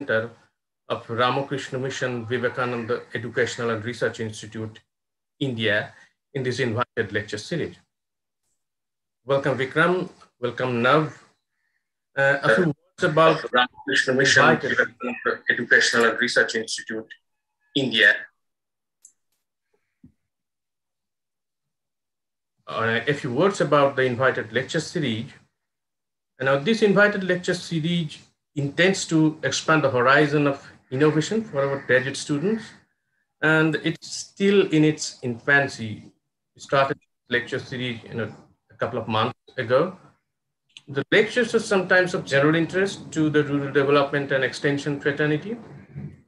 Center of Ramakrishna Mission Vivekananda Educational and Research Institute, India, in this invited lecture series. Welcome, Vikram. Welcome, Nav. Uh, a few words about Ramakrishna Mission Vivekananda Educational and Research Institute, India. Uh, a few words about the invited lecture series. And now this invited lecture series intends to expand the horizon of innovation for our graduate students. And it's still in its infancy. We started lecture series you know, a couple of months ago. The lectures are sometimes of general interest to the rural development and extension fraternity,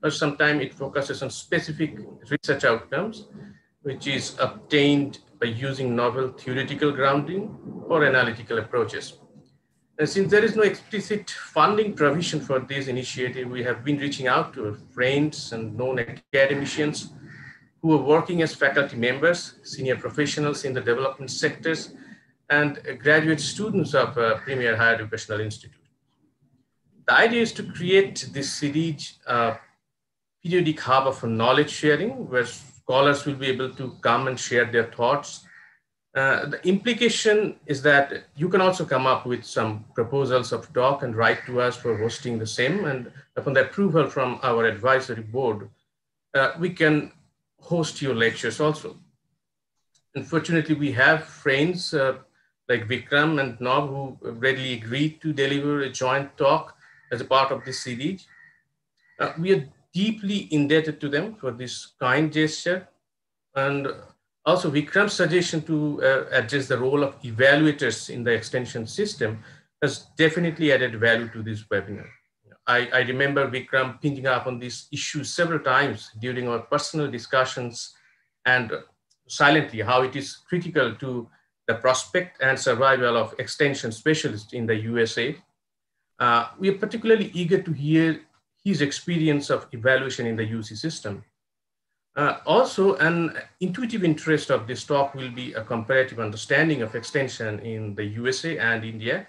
or sometimes it focuses on specific research outcomes, which is obtained by using novel theoretical grounding or analytical approaches. And since there is no explicit funding provision for this initiative, we have been reaching out to friends and known academicians who are working as faculty members, senior professionals in the development sectors, and graduate students of uh, premier higher educational institute. The idea is to create this series uh, periodic hub of knowledge sharing where scholars will be able to come and share their thoughts uh, the implication is that you can also come up with some proposals of talk and write to us for hosting the same. And upon the approval from our advisory board, uh, we can host your lectures also. Unfortunately, we have friends uh, like Vikram and Nav who readily agreed to deliver a joint talk as a part of this series. Uh, we are deeply indebted to them for this kind gesture. And also, Vikram's suggestion to uh, address the role of evaluators in the extension system has definitely added value to this webinar. I, I remember Vikram picking up on this issue several times during our personal discussions and silently how it is critical to the prospect and survival of extension specialists in the USA. Uh, we are particularly eager to hear his experience of evaluation in the UC system. Uh, also, an intuitive interest of this talk will be a comparative understanding of extension in the USA and India.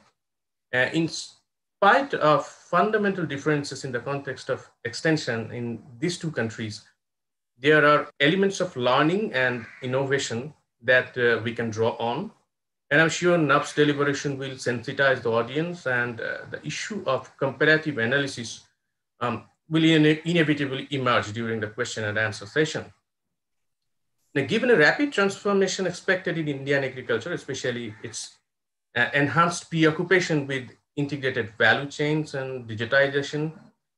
Uh, in spite of fundamental differences in the context of extension in these two countries, there are elements of learning and innovation that uh, we can draw on. And I'm sure Nav's deliberation will sensitize the audience and uh, the issue of comparative analysis um, will inevitably emerge during the question and answer session. Now, given a rapid transformation expected in Indian agriculture, especially its uh, enhanced preoccupation with integrated value chains and digitization,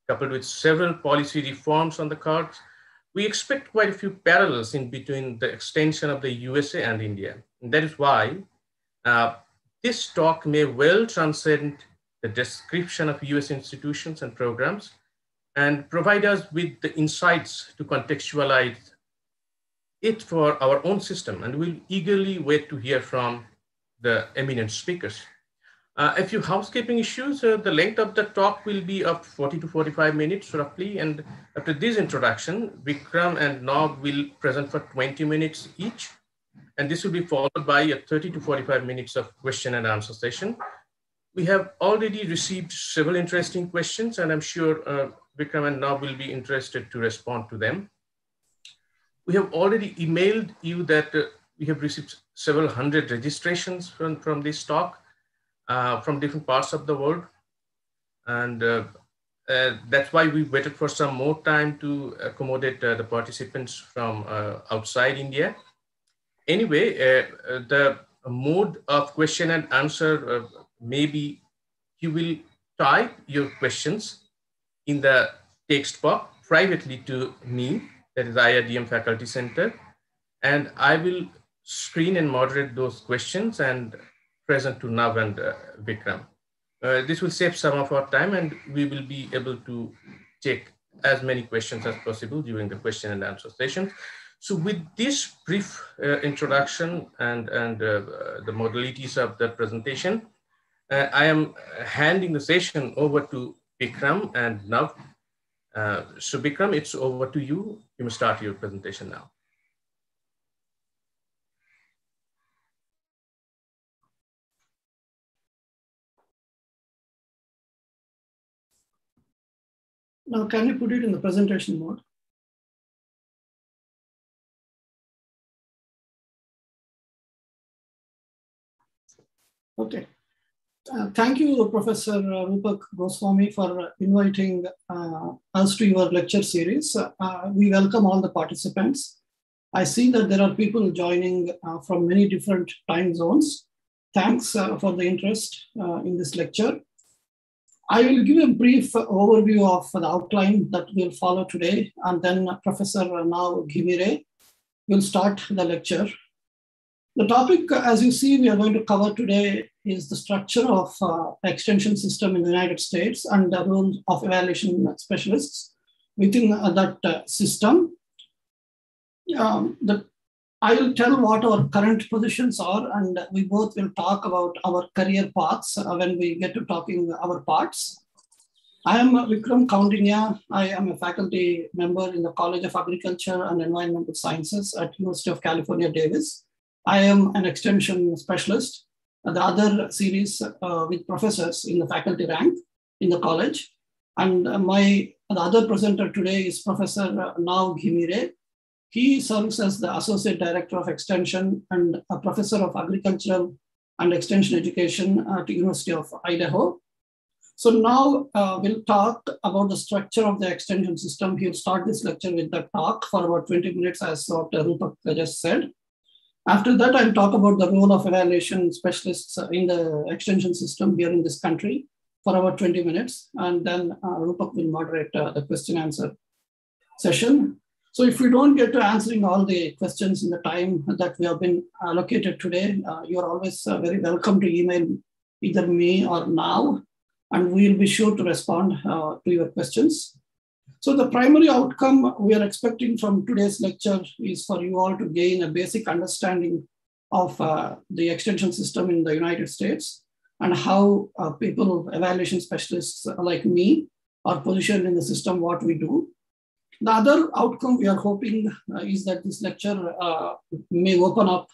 coupled with several policy reforms on the cards, we expect quite a few parallels in between the extension of the USA and India. And that is why uh, this talk may well transcend the description of US institutions and programs and provide us with the insights to contextualize it for our own system. And we'll eagerly wait to hear from the eminent speakers. Uh, a few housekeeping issues. Uh, the length of the talk will be of 40 to 45 minutes roughly. And after this introduction, Vikram and Nav will present for 20 minutes each. And this will be followed by a 30 to 45 minutes of question and answer session. We have already received several interesting questions, and I'm sure uh, Vikram and Nav will be interested to respond to them. We have already emailed you that uh, we have received several hundred registrations from, from this talk uh, from different parts of the world. And uh, uh that's why we waited for some more time to accommodate uh, the participants from uh, outside India. Anyway, the mode of question and answer, maybe you will type your questions in the text box privately to me, that is IRDM Faculty Center, and I will screen and moderate those questions and present to Nav and uh, Vikram. Uh, this will save some of our time and we will be able to take as many questions as possible during the question and answer session. So with this brief uh, introduction and, and uh, the modalities of the presentation, uh, I am handing the session over to Bikram and Nav. Uh, so Bikram, it's over to you. You may start your presentation now. Now, can you put it in the presentation mode? Okay. Uh, thank you, Professor Rupak Goswami, for inviting uh, us to your lecture series. Uh, we welcome all the participants. I see that there are people joining uh, from many different time zones. Thanks uh, for the interest in this lecture. I will give a brief overview of the outline that we'll follow today, and then Professor Nav Ghimire will start the lecture. The topic, as you see, we are going to cover today is the structure of uh, extension system in the United States and the role of evaluation specialists within uh, that uh, system. Um, the, I will tell what our current positions are, and we both will talk about our career paths uh, when we get to talking our parts. I am Vikram Kaundinya. I am a faculty member in the College of Agriculture and Environmental Sciences at University of California, Davis. I am an extension specialist. The other series uh, with professors in the faculty rank in the college. And my the other presenter today is Professor Nav Ghimire. He serves as the Associate Director of Extension and a Professor of Agricultural and Extension Education at the University of Idaho. So now uh, we'll talk about the structure of the extension system. He'll start this lecture with the talk for about 20 minutes, as Dr. Rupak just said. After that, I'll talk about the role of evaluation specialists in the extension system here in this country for about 20 minutes. And then uh, Rupak will moderate uh, the question answer session. So if we don't get to answering all the questions in the time that we have been allocated today, uh, you're always uh, very welcome to email either me or Nav, and we'll be sure to respond uh, to your questions. So the primary outcome we are expecting from today's lecture is for you all to gain a basic understanding of uh, the extension system in the United States and how uh, people, evaluation specialists like me, are positioned in the system, what we do. The other outcome we are hoping uh, is that this lecture uh, may open up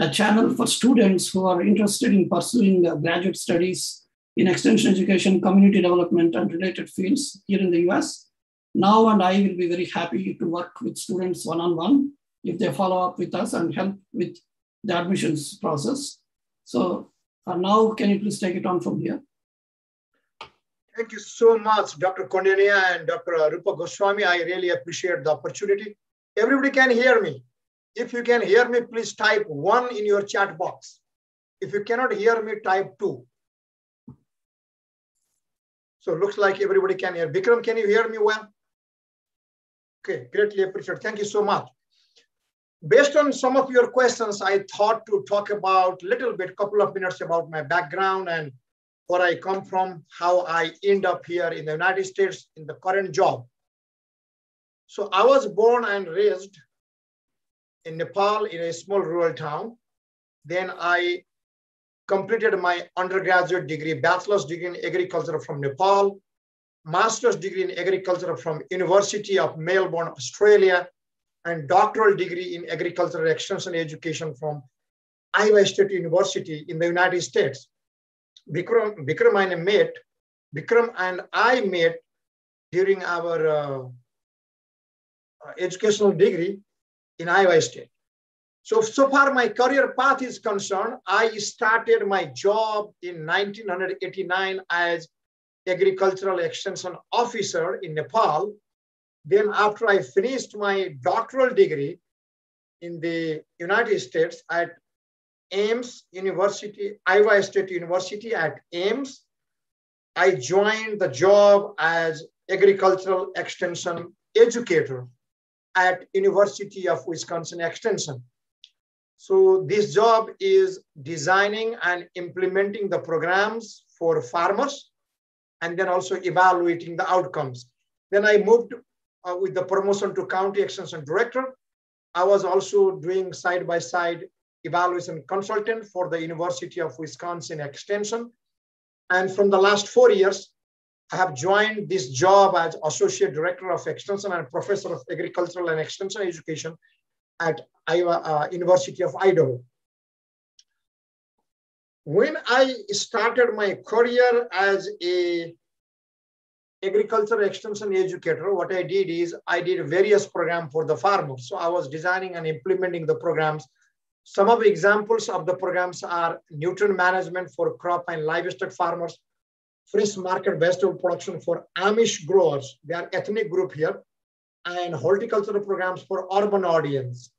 a channel for students who are interested in pursuing uh, graduate studies in extension education, community development, and related fields here in the US. Nav and I will be very happy to work with students one-on-one if they follow up with us and help with the admissions process. So uh, Nav can you please take it on from here? Thank you so much, Dr. Kaundinya and Dr. Rupa Goswami. I really appreciate the opportunity. Everybody can hear me. If you can hear me, please type one in your chat box. If you cannot hear me, type two. So looks like everybody can hear. Vikram, can you hear me well? Okay, greatly appreciate. Thank you so much. Based on some of your questions, I thought to talk about a little bit, couple of minutes about my background and where I come from, how I end up here in the United States in the current job. So I was born and raised in Nepal in a small rural town. Then I completed my undergraduate degree, bachelor's degree in agriculture from Nepal master's degree in agriculture from University of Melbourne, Australia, and doctoral degree in agricultural extension education from Iowa State University in the United States. Bikram, Bikram and I met, Bikram and I met during our uh, educational degree in Iowa State. So, so far my career path is concerned, I started my job in 1989 as agricultural extension officer in Nepal. Then after I finished my doctoral degree in the United States at Ames University, Iowa State University at Ames, I joined the job as agricultural extension educator at University of Wisconsin Extension. So this job is designing and implementing the programs for farmers and then also evaluating the outcomes. Then I moved uh, with the promotion to county extension director. I was also doing side-by-side -side evaluation consultant for the University of Wisconsin Extension. And from the last four years, I have joined this job as Associate Director of Extension and Professor of Agricultural and Extension Education at Iowa uh, University of Idaho when I started my career as a agriculture extension educator, what I did is I did various programs for the farmers. So I was designing and implementing the programs. Some of the examples of the programs are nutrient management for crop and livestock farmers, fresh market vegetable production for Amish growers. They are ethnic group here and horticultural programs for urban audience.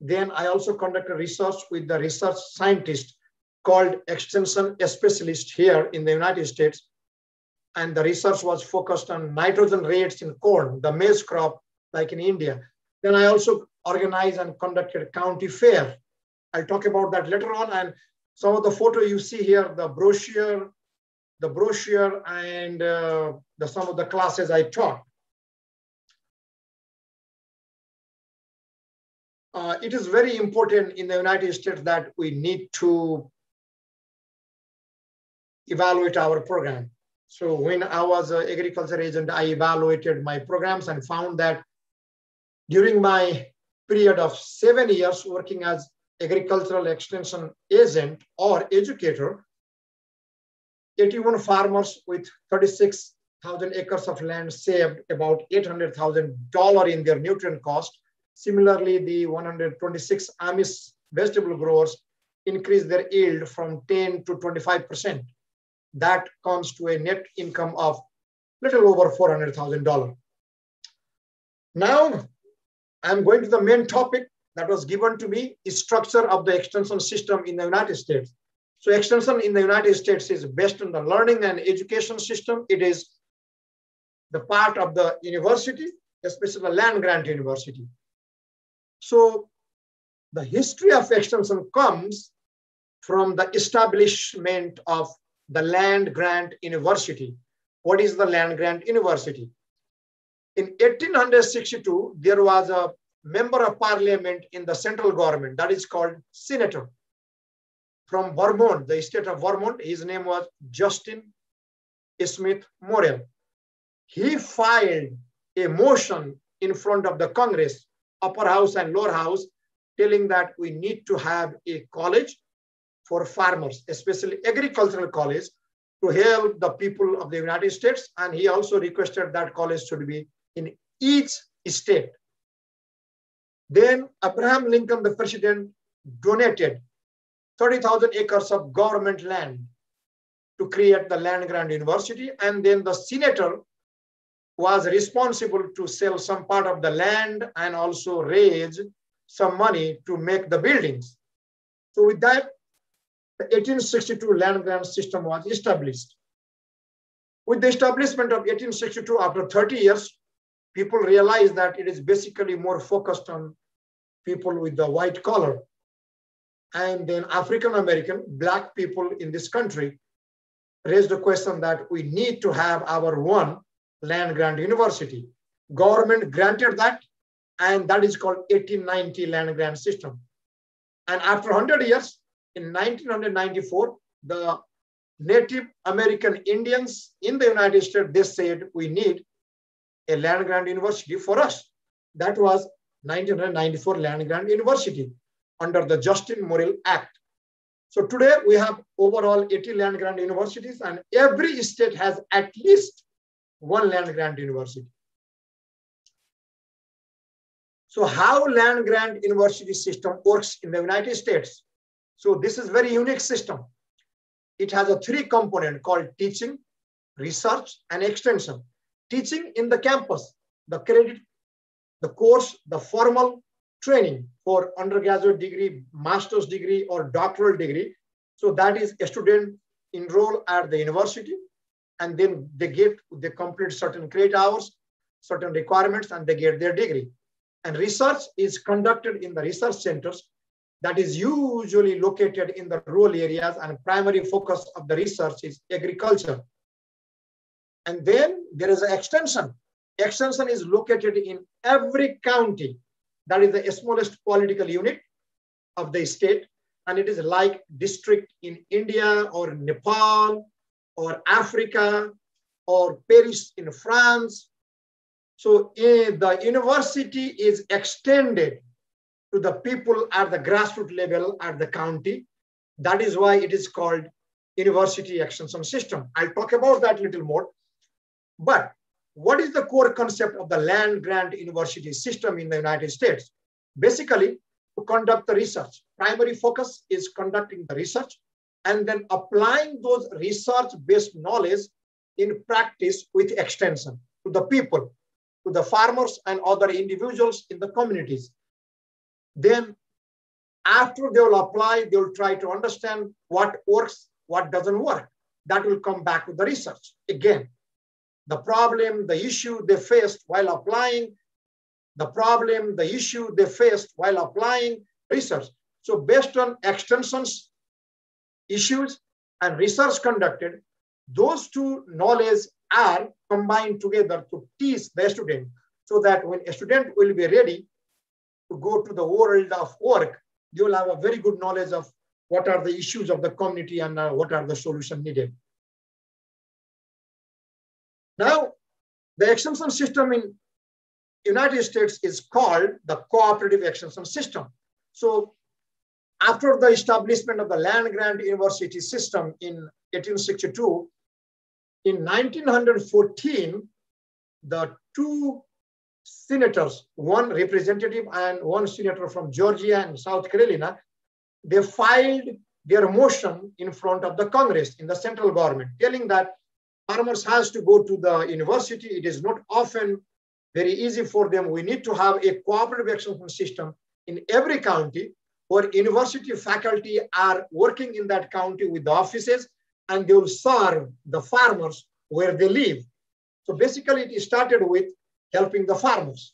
Then I also conducted research with the research scientist called extension specialist here in the United States. And the research was focused on nitrogen rates in corn, the maize crop, like in India. Then I also organized and conducted county fair. I'll talk about that later on. And some of the photo you see here, the brochure, the brochure and uh, the, some of the classes I taught. Uh, it is very important in the United States that we need to evaluate our program. So when I was an agriculture agent, I evaluated my programs and found that during my period of seven years working as agricultural extension agent or educator, 81 farmers with 36,000 acres of land saved about $800,000 in their nutrient cost. Similarly, the 126 Amish vegetable growers increased their yield from 10 to 25%. That comes to a net income of little over $400,000. Now, I'm going to the main topic that was given to me, is structure of the extension system in the United States. So extension in the United States is based on the learning and education system. It is the part of the university, especially the land grant university. So the history of extension comes from the establishment of the land grant university. What is the land grant university? In 1862, there was a member of parliament in the central government that is called senator from Vermont, the state of Vermont. His name was Justin Smith Morrill. He filed a motion in front of the Congress, upper house and lower house, telling that we need to have a college for farmers, especially agricultural college, to help the people of the United States. And he also requested that college should be in each state. Then Abraham Lincoln, the president, donated 30,000 acres of government land to create the land grant university. And then the senator was responsible to sell some part of the land and also raise some money to make the buildings. So with that, the 1862 land grant system was established. With the establishment of 1862, after 30 years, people realized that it is basically more focused on people with the white collar and then African American, black people in this country raised the question that we need to have our one land grant university. Government granted that, and that is called 1890 land grant system. And after 100 years, in 1994, the Native American Indians in the United States, they said we need a land grant university for us. That was 1994 land grant university under the Justin Morrill Act. So today we have overall 80 land grant universities and every state has at least one land grant university. So how land grant university system works in the United States? So this is very unique system. It has a three component called teaching, research, and extension. Teaching in the campus, the credit, the course, the formal training for undergraduate degree, master's degree, or doctoral degree. So that is a student enroll at the university, and then they get, they complete certain credit hours, certain requirements, and they get their degree. And research is conducted in the research centers that is usually located in the rural areas and primary focus of the research is agriculture. And then there is an extension. Extension is located in every county that is the smallest political unit of the state. And it is like district in India or Nepal or Africa or Paris in France. So uh, the university is extended to the people at the grassroots level at the county. That is why it is called University Extension System. I'll talk about that a little more. But what is the core concept of the land grant university system in the United States? Basically, to conduct the research. Primary focus is conducting the research and then applying those research-based knowledge in practice with extension to the people, to the farmers and other individuals in the communities. Then after they will apply, they will try to understand what works, what doesn't work. That will come back to the research. Again, the problem, the issue they faced while applying, the problem, the issue they faced while applying research. So based on extensions, issues, and research conducted, those two knowledge are combined together to teach the student so that when a student will be ready to go to the world of work, you will have a very good knowledge of what are the issues of the community and uh, what are the solutions needed. Now, the extension system in United States is called the cooperative extension system. So after the establishment of the land grant university system in 1862, in 1914, the two senators, one representative and one senator from Georgia and South Carolina, they filed their motion in front of the Congress in the central government, telling that farmers has to go to the university. It is not often very easy for them. We need to have a cooperative extension system in every county where university faculty are working in that county with the offices and they will serve the farmers where they live. So basically it started with helping the farmers.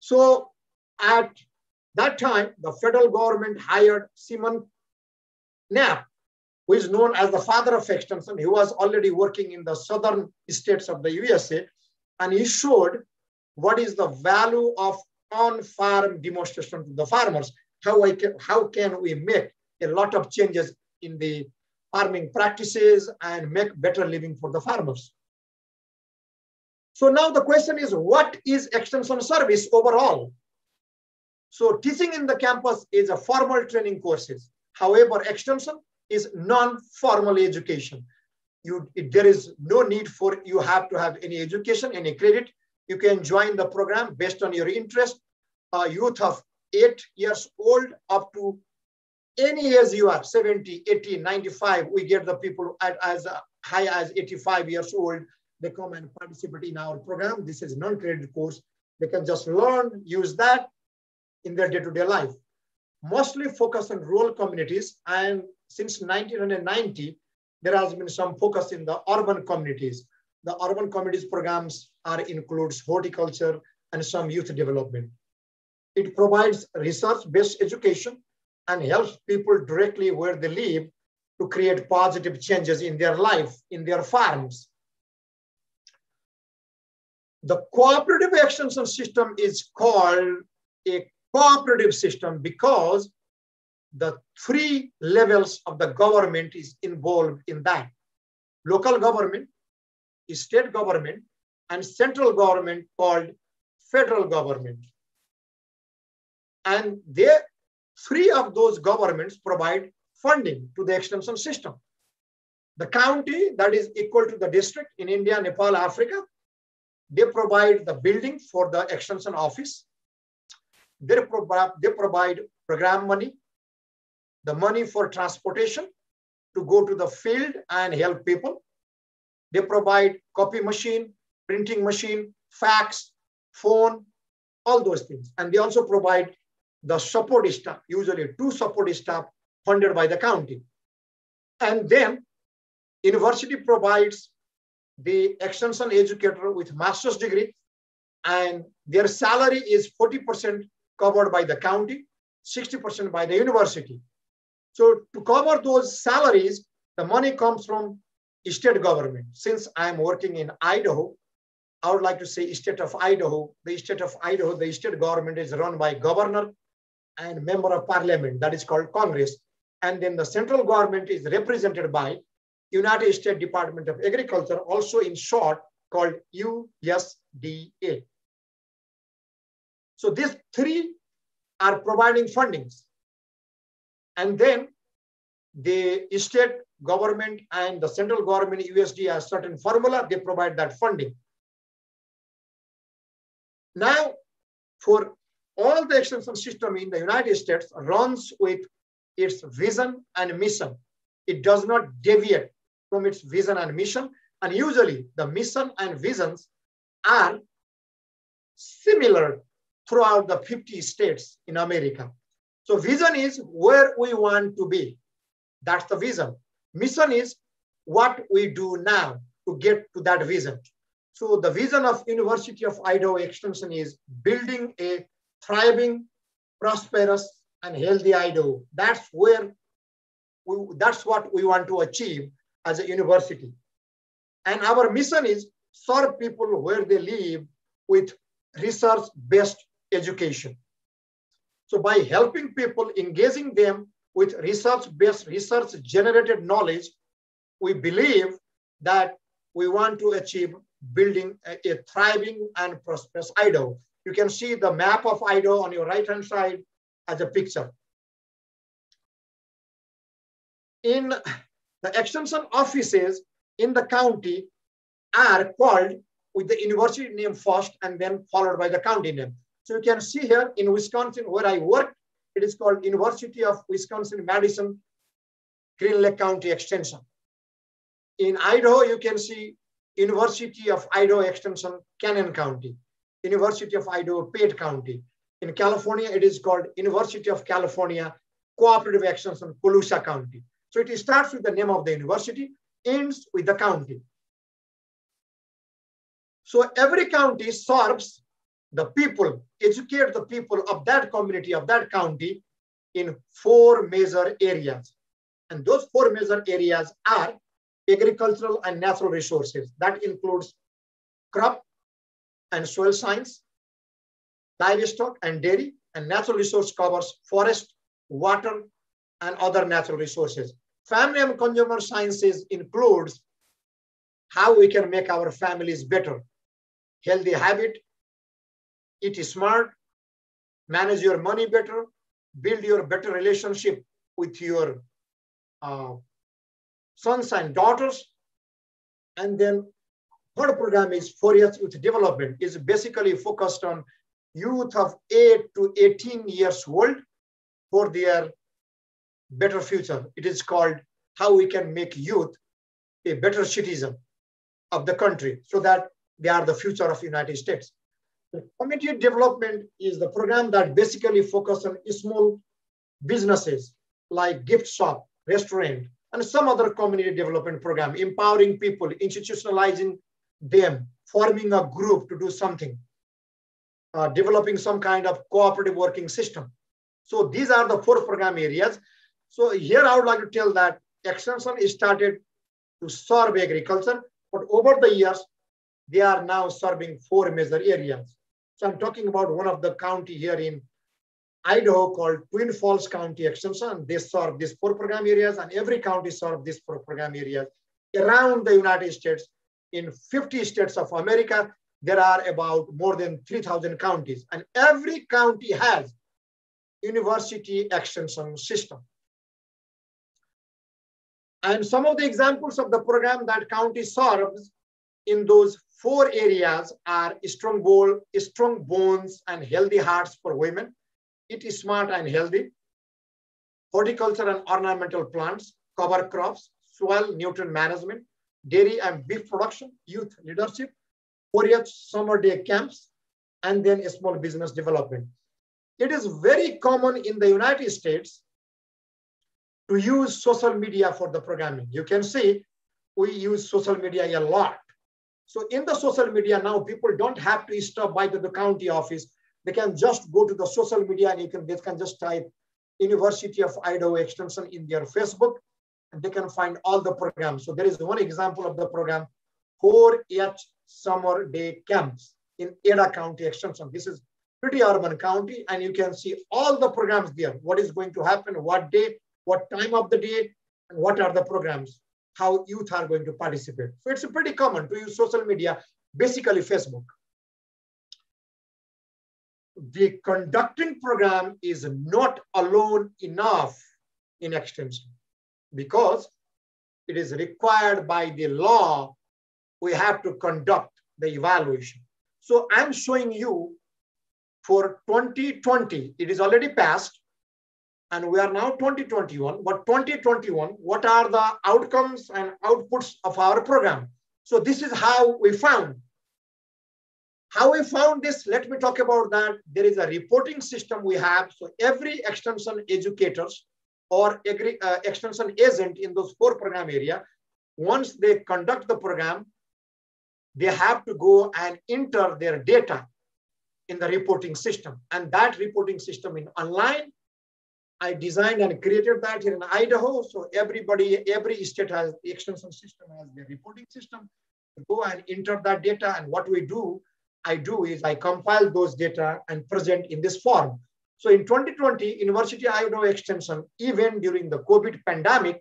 So at that time, the federal government hired Seaman Knapp who is known as the father of extension. He was already working in the southern states of the USA, and he showed what is the value of on-farm demonstration to the farmers. How, I can, how can we make a lot of changes in the farming practices and make better living for the farmers. So now the question is, what is extension service overall? So teaching in the campus is a formal training courses. However, extension is non-formal education. You, there is no need for you have to have any education, any credit. You can join the program based on your interest. A youth of eight years old up to any age you are, 70, 80, 95, we get the people at as high as 85 years old. They come and participate in our program. This is non-credit course. They can just learn, use that in their day-to-day -day life. Mostly focus on rural communities and since 1990, there has been some focus in the urban communities. The urban communities programs are includes horticulture and some youth development. It provides research-based education and helps people directly where they live to create positive changes in their life, in their farms. The cooperative extension system is called a cooperative system because the three levels of the government is involved in that. Local government, state government, and central government called federal government. And they, three of those governments provide funding to the extension system. The county that is equal to the district in India, Nepal, Africa, they provide the building for the extension office. They, provide they provide program money the money for transportation to go to the field and help people. They provide copy machine, printing machine, fax, phone, all those things. And they also provide the support staff, usually two support staff funded by the county. And then university provides the extension educator with master's degree and their salary is 40% covered by the county, 60% by the university. So to cover those salaries, the money comes from state government. Since I'm working in Idaho, I would like to say state of Idaho. The state of Idaho, the state government is run by governor and member of parliament. That is called Congress. And then the central government is represented by United States Department of Agriculture, also in short called USDA. So these three are providing fundings. And then the state government and the central government, USD has certain formula, they provide that funding. Now, for all the extension system in the United States runs with its vision and mission. It does not deviate from its vision and mission. And usually the mission and visions are similar throughout the 50 states in America. So vision is where we want to be. That's the vision. Mission is what we do now to get to that vision. So the vision of University of Idaho Extension is building a thriving, prosperous, and healthy Idaho. That's where we, that's what we want to achieve as a university. And our mission is serve people where they live with research-based education. So by helping people, engaging them with research-based, research-generated knowledge, we believe that we want to achieve building a, a thriving and prosperous Idaho. You can see the map of Idaho on your right-hand side as a picture. In the extension offices in the county are called with the university name first and then followed by the county name. So you can see here in Wisconsin where I work, it is called University of Wisconsin-Madison Green Lake County Extension. In Idaho, you can see University of Idaho Extension, Canyon County. University of Idaho, Payette County. In California, it is called University of California Cooperative Extension, Colusa County. So it starts with the name of the university, ends with the county. So every county serves the people, educate the people of that community, of that county in four major areas. And those four major areas are agricultural and natural resources. That includes crop and soil science, livestock and dairy, and natural resource covers forest, water, and other natural resources. Family and consumer sciences includes how we can make our families better. Healthy habit, eat smart, manage your money better, build your better relationship with your uh, sons and daughters. And then third program is 4H youth development is basically focused on youth of 8 to 18 years old for their better future. It is called how we can make youth a better citizen of the country so that they are the future of United States. The community development is the program that basically focuses on small businesses like gift shop, restaurant, and some other community development program, empowering people, institutionalizing them, forming a group to do something, uh, developing some kind of cooperative working system. So these are the four program areas. So here I would like to tell that extension started to serve agriculture, but over the years, they are now serving four major areas. So I'm talking about one of the county here in Idaho called Twin Falls County Extension. They serve these four program areas and every county serve these four program areas. Around the United States, in 50 states of America, there are about more than 3,000 counties and every county has university extension system. And some of the examples of the program that county serves in those four areas are strong, bone, strong bones and healthy hearts for women, It is smart and healthy, horticulture and ornamental plants, cover crops, soil nutrient management, dairy and beef production, youth leadership, 4H summer day camps, and then small business development. It is very common in the United States to use social media for the programming. You can see we use social media a lot. So in the social media now, people don't have to stop by to the county office they can just go to the social media and you can, they can just type University of Idaho Extension in their Facebook and they can find all the programs. So there is one example of the program, 4H Summer Day Camps in Ada County Extension. This is pretty urban county and you can see all the programs there. What is going to happen, what day, what time of the day, and what are the programs, how youth are going to participate. So it's pretty common to use social media, basically Facebook the conducting program is not alone enough in extension because it is required by the law, we have to conduct the evaluation. So I'm showing you for 2020, it is already passed, and we are now 2021. But 2021, what are the outcomes and outputs of our program? So this is how we found. How we found this, let me talk about that. There is a reporting system we have. So every extension educators or agri, uh, extension agent in those four program area, once they conduct the program, they have to go and enter their data in the reporting system. And that reporting system in online, I designed and created that here in Idaho. So everybody, every state has the extension system has their reporting system. Go and enter that data. And what we do, I do is I compile those data and present in this form. So in 2020, University Idaho Extension, even during the COVID pandemic,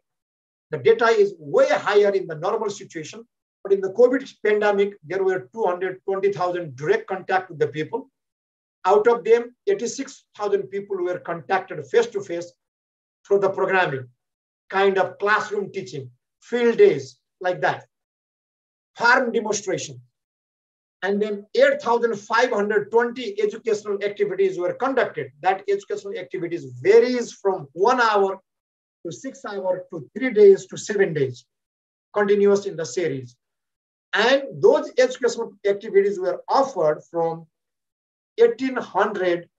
the data is way higher in the normal situation. But in the COVID pandemic, there were 220,000 direct contact with the people. Out of them, 86,000 people were contacted face-to-face through the programming, kind of classroom teaching, field days, like that. Farm demonstration, and then 8,520 educational activities were conducted. That educational activities varies from one hour to six hours to three days to seven days, continuous in the series. And those educational activities were offered from 1,800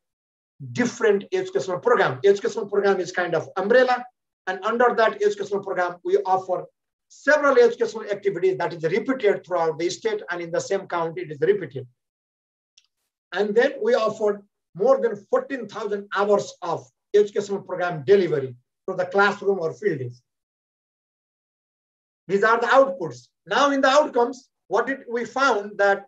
different educational program. Educational program is kind of umbrella. And under that educational program, we offer several educational activities that is repeated throughout the state and in the same county it is repeated. And then we offer more than 14,000 hours of educational program delivery to the classroom or field. These are the outputs. Now in the outcomes, what did we found that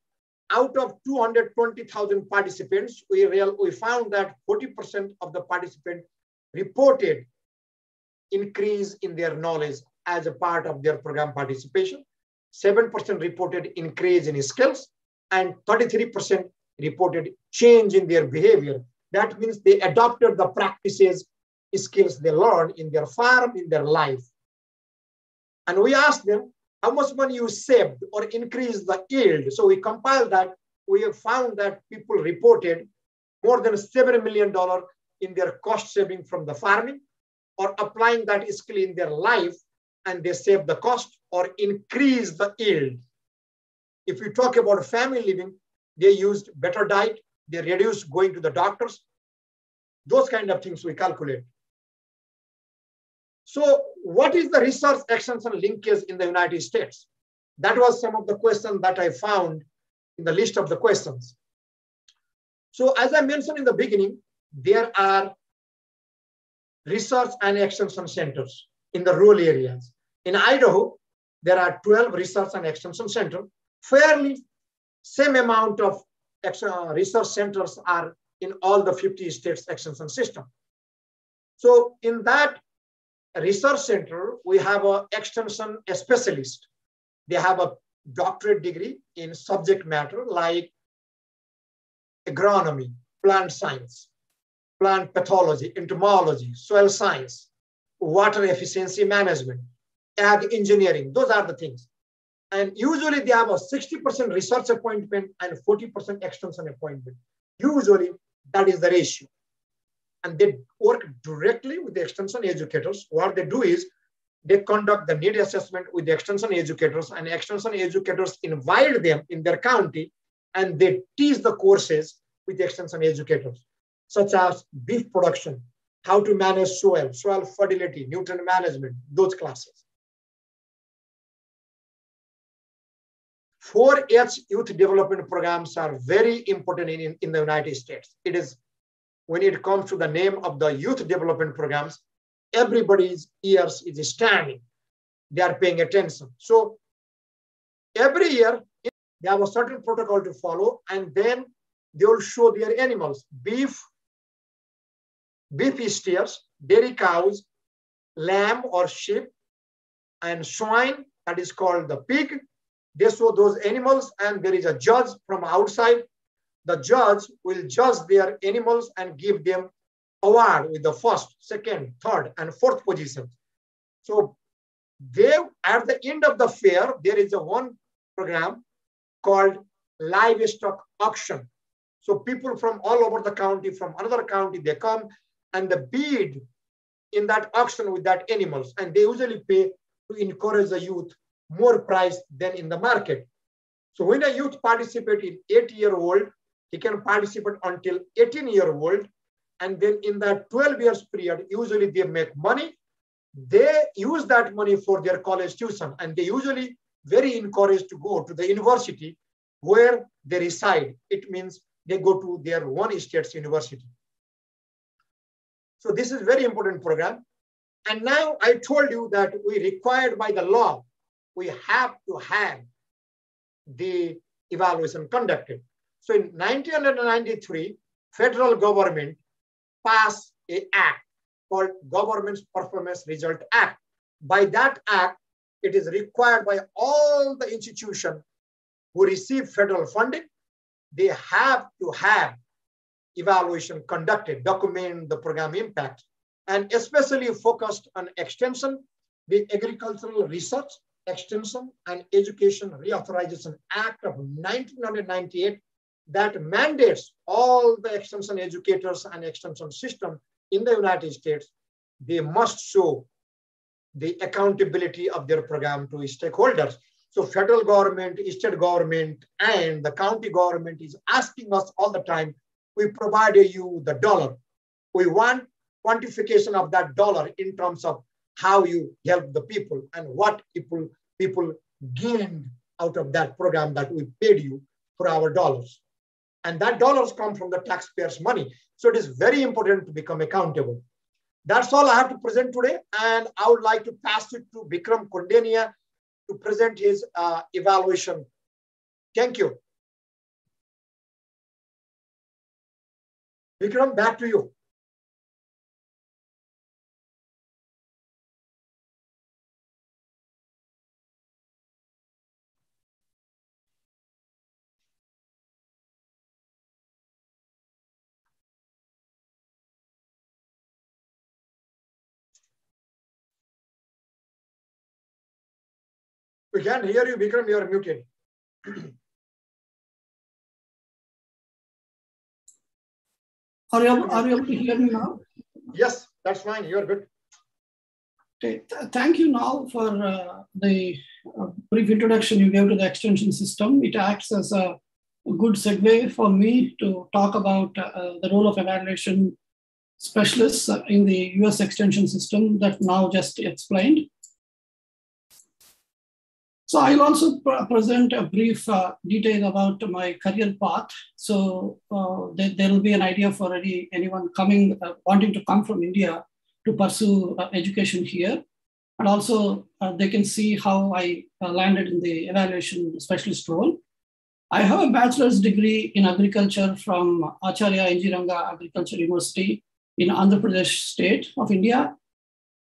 out of 220,000 participants, we, real, we found that 40% of the participants reported increase in their knowledge as a part of their program participation. 7% reported increase in skills and 33% reported change in their behavior. That means they adopted the practices, skills they learned in their farm, in their life. And we asked them, how much money you saved or increased the yield? So we compiled that. We have found that people reported more than $7 million in their cost saving from the farming or applying that skill in their life and they save the cost or increase the yield. If you talk about family living, they used better diet, they reduced going to the doctors. Those kind of things we calculate. So what is the research extension linkage in the United States? That was some of the questions that I found in the list of the questions. So as I mentioned in the beginning, there are research and extension centers in the rural areas. In Idaho, there are 12 research and extension centers. Fairly same amount of research centers are in all the 50 states extension system. So in that research center, we have an extension specialist. They have a doctorate degree in subject matter like agronomy, plant science, plant pathology, entomology, soil science, water efficiency management, ag engineering. Those are the things. And usually they have a 60% research appointment and 40% extension appointment. Usually that is the ratio. And they work directly with the extension educators. What they do is they conduct the need assessment with the extension educators and extension educators invite them in their county and they teach the courses with the extension educators, such as beef production, how to manage soil, soil fertility, nutrient management, those classes. 4H youth development programs are very important in, in the United States. It is when it comes to the name of the youth development programs, everybody's ears is standing. They are paying attention. So every year, they have a certain protocol to follow, and then they will show their animals, beef, beef steers, dairy cows, lamb or sheep, and swine, that is called the pig. They show those animals and there is a judge from outside. The judge will judge their animals and give them award with the first, second, third, and fourth position. So they at the end of the fair, there is a one program called livestock auction. So people from all over the county, from another county, they come and they bid in that auction with that animals. And they usually pay to encourage the youth more price than in the market. So when a youth participate in eight year old, he can participate until 18 year old. And then in that 12 years period, usually they make money. They use that money for their college tuition and they usually very encouraged to go to the university where they reside. It means they go to their one state's university. So this is very important program. And now I told you that we required by the law, we have to have the evaluation conducted. So in 1993, federal government passed a act called Government's Performance Result Act. By that act, it is required by all the institutions who receive federal funding, they have to have evaluation conducted, document the program impact, and especially focused on extension, the Agricultural Research, Extension, and Education Reauthorization Act of 1998 that mandates all the extension educators and extension system in the United States, they must show the accountability of their program to stakeholders. So federal government, state government, and the county government is asking us all the time, we provided you the dollar. We want quantification of that dollar in terms of how you help the people and what people, people gained out of that program that we paid you for our dollars. And that dollars come from the taxpayers' money. So it is very important to become accountable. That's all I have to present today. And I would like to pass it to Bikram Koundinya to present his uh, evaluation. Thank you. Vikram, back to you. We can't hear you, Vikram, you are muted. Are you, are you able to hear me now? Yes, that's fine. You're good. Okay. Th thank you Nav for uh, the uh, brief introduction you gave to the extension system. It acts as a, a good segue for me to talk about uh, the role of evaluation specialists in the US extension system that Nav just explained. So I'll also pr present a brief uh, detail about my career path. So uh, there will be an idea for any, anyone coming, uh, wanting to come from India to pursue uh, education here. And also uh, they can see how I uh, landed in the evaluation specialist role. I have a bachelor's degree in agriculture from Acharya N. G. Ranga Agriculture University in Andhra Pradesh state of India.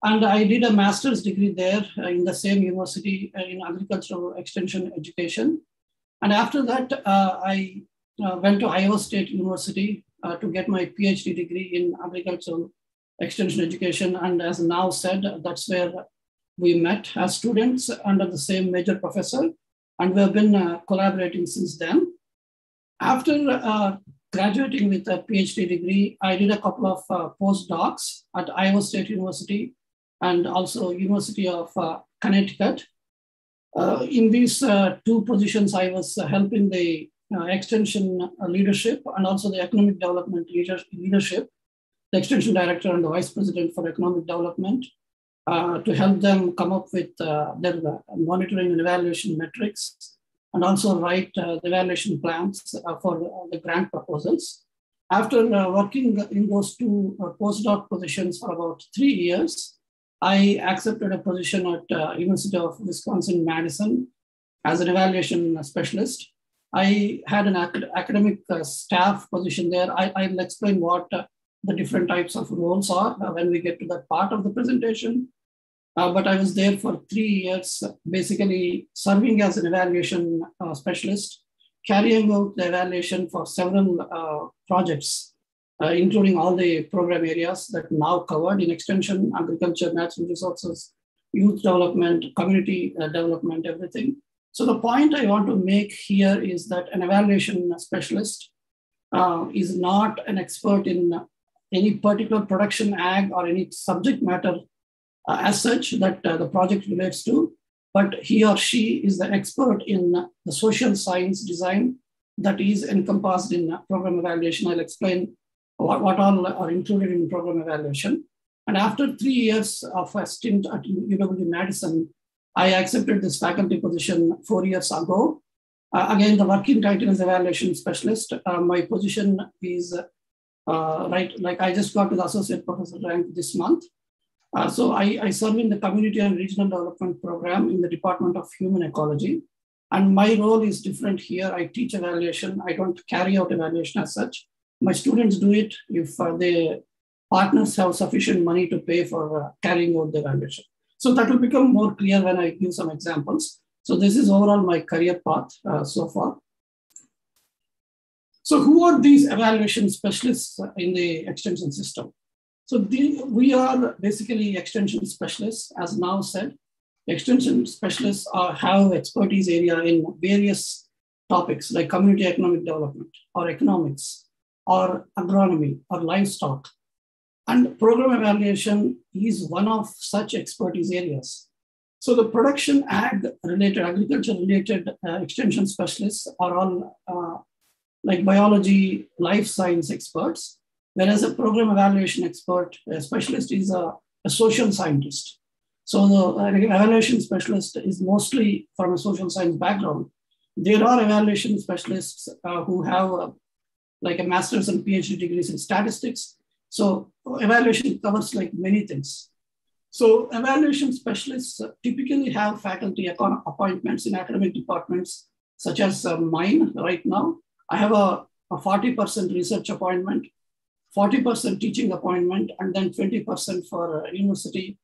And I did a master's degree there uh, in the same university uh, in agricultural extension education. And after that, uh, I went to Iowa State University to get my PhD degree in agricultural extension education. And as Nav said, that's where we met as students under the same major professor. And we have been uh, collaborating since then. After uh, graduating with a PhD degree, I did a couple of uh, postdocs at Iowa State University and also University of uh, Connecticut. Uh, in these uh, two positions, I was helping the extension leadership and also the economic development leadership, the extension director and the vice president for economic development, uh, to help them come up with uh, their monitoring and evaluation metrics and also write uh, the evaluation plans for the grant proposals. After working in those two postdoc positions for about three years, I accepted a position at uh, University of Wisconsin-Madison as an evaluation specialist. I had an acad academic uh, staff position there. I, will explain what uh, the different types of roles are when we get to that part of the presentation. Uh, but I was there for three years, basically serving as an evaluation uh, specialist, carrying out the evaluation for several projects uh, including all the program areas that Nav covered in extension, agriculture, natural resources, youth development, community uh, development, everything. So the point I want to make here is that an evaluation specialist uh, is not an expert in any particular production ag or any subject matter uh, as such that uh, the project relates to, but he or she is the expert in the social science design that is encompassed in program evaluation. I'll explain what, what all are included in program evaluation. And after three years of a stint at UW Madison, I accepted this faculty position four years ago. Uh, again, the working title is evaluation specialist. Uh, my position is uh, right, like I just got to the associate professor rank this month. Uh, so I, I serve in the community and regional development program in the Department of Human Ecology. And my role is different here. I teach evaluation. I don't carry out evaluation as such. My students do it if uh, the partners have sufficient money to pay for uh, carrying out the evaluation. So that will become more clear when I give some examples. So this is overall my career path uh, so far. So who are these evaluation specialists in the extension system? So the, we are basically extension specialists, as Nav said. Extension specialists are, have expertise area in various topics like community economic development or economics or agronomy or livestock. And program evaluation is one of such expertise areas. So the production ag related, agriculture related uh, extension specialists are all uh, like biology, life science experts, whereas a program evaluation expert, a specialist is a, a social scientist. So the uh, evaluation specialist is mostly from a social science background. There are evaluation specialists uh, who have uh, like a master's and PhD degrees in statistics. So evaluation covers like many things. So evaluation specialists typically have faculty appointments in academic departments, such as uh, mine right now. I have a, a 40% research appointment, 40% teaching appointment, and then 20% for uh, university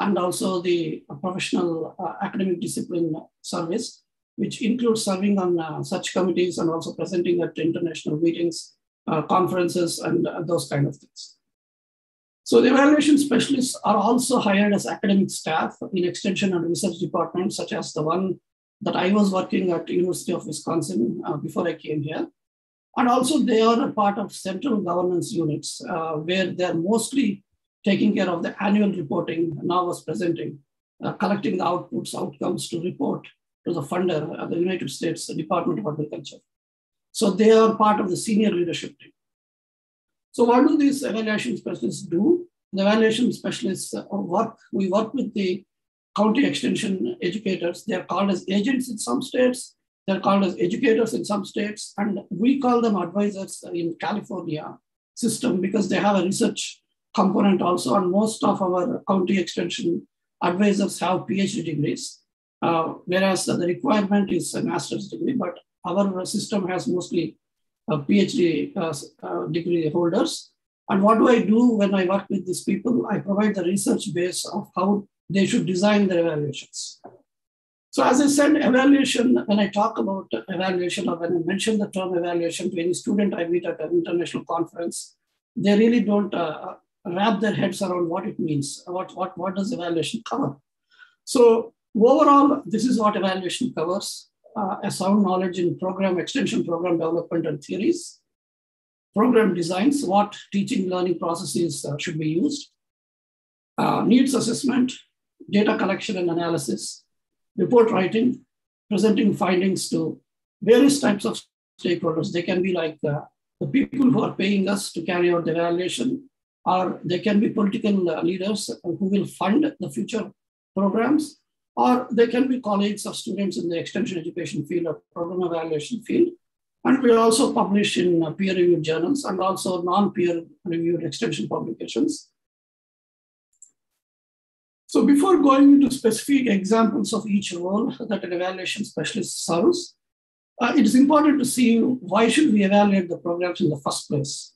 and also the professional uh, academic discipline service, which includes serving on uh, such committees and also presenting at international meetings, uh, conferences, and uh, those kind of things. So the evaluation specialists are also hired as academic staff in extension and research departments, such as the one that I was working at University of Wisconsin uh, before I came here. And also they are a part of central governance units uh, where they're mostly taking care of the annual reporting Nav was presenting, uh, collecting the outputs, outcomes to report to the funder, uh, the United States Department of Agriculture. So they are part of the senior leadership team. So what do these evaluation specialists do? The evaluation specialists uh, work, we work with the county extension educators. They're called as agents in some states. They're called as educators in some states. And we call them advisors in California system because they have a research component also. And most of our county extension advisors have PhD degrees, uh, whereas the requirement is a master's degree. But our system has mostly PhD uh, uh, degree holders. And what do I do when I work with these people? I provide the research base of how they should design their evaluations. So as I said, evaluation, when I talk about evaluation or when I mention the term evaluation to any student I meet at an international conference, they really don't uh, wrap their heads around what it means. What, what, what does evaluation cover? So overall, this is what evaluation covers. Uh, a sound knowledge in program extension, program development and theories, program designs, what teaching learning processes uh, should be used, uh, needs assessment, data collection and analysis, report writing, presenting findings to various types of stakeholders. They can be like the, the people who are paying us to carry out the evaluation, or they can be political leaders who will fund the future programs, or they can be colleagues of students in the extension education field or program evaluation field. And we also publish in uh, peer-reviewed journals and also non-peer-reviewed extension publications. So before going into specific examples of each role that an evaluation specialist serves, uh, it is important to see why should we evaluate the programs in the first place.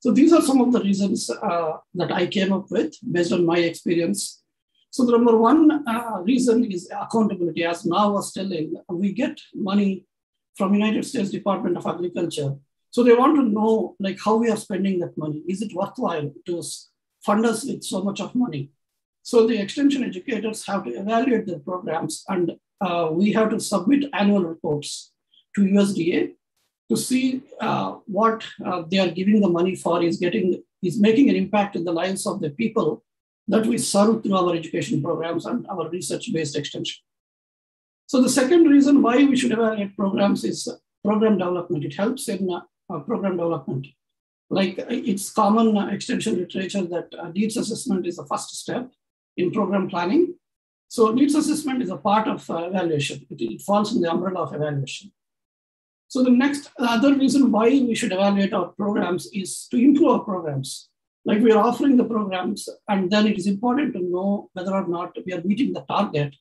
So these are some of the reasons uh, that I came up with based on my experience so the number one uh, reason is accountability. As Nav was telling, we get money from United States Department of Agriculture. So they want to know like how we are spending that money. Is it worthwhile to fund us with so much of money? So the extension educators have to evaluate their programs and uh, we have to submit annual reports to USDA to see uh, what uh, they are giving the money for is getting is making an impact in the lives of the people that we serve through our education programs and our research-based extension. So the second reason why we should evaluate programs is program development. It helps in uh, program development. Like it's common extension literature that needs assessment is the first step in program planning. So needs assessment is a part of uh, evaluation. It, it, falls in the umbrella of evaluation. So the next the other reason why we should evaluate our programs is to improve our programs. Like we are offering the programs, and then it is important to know whether or not we are meeting the target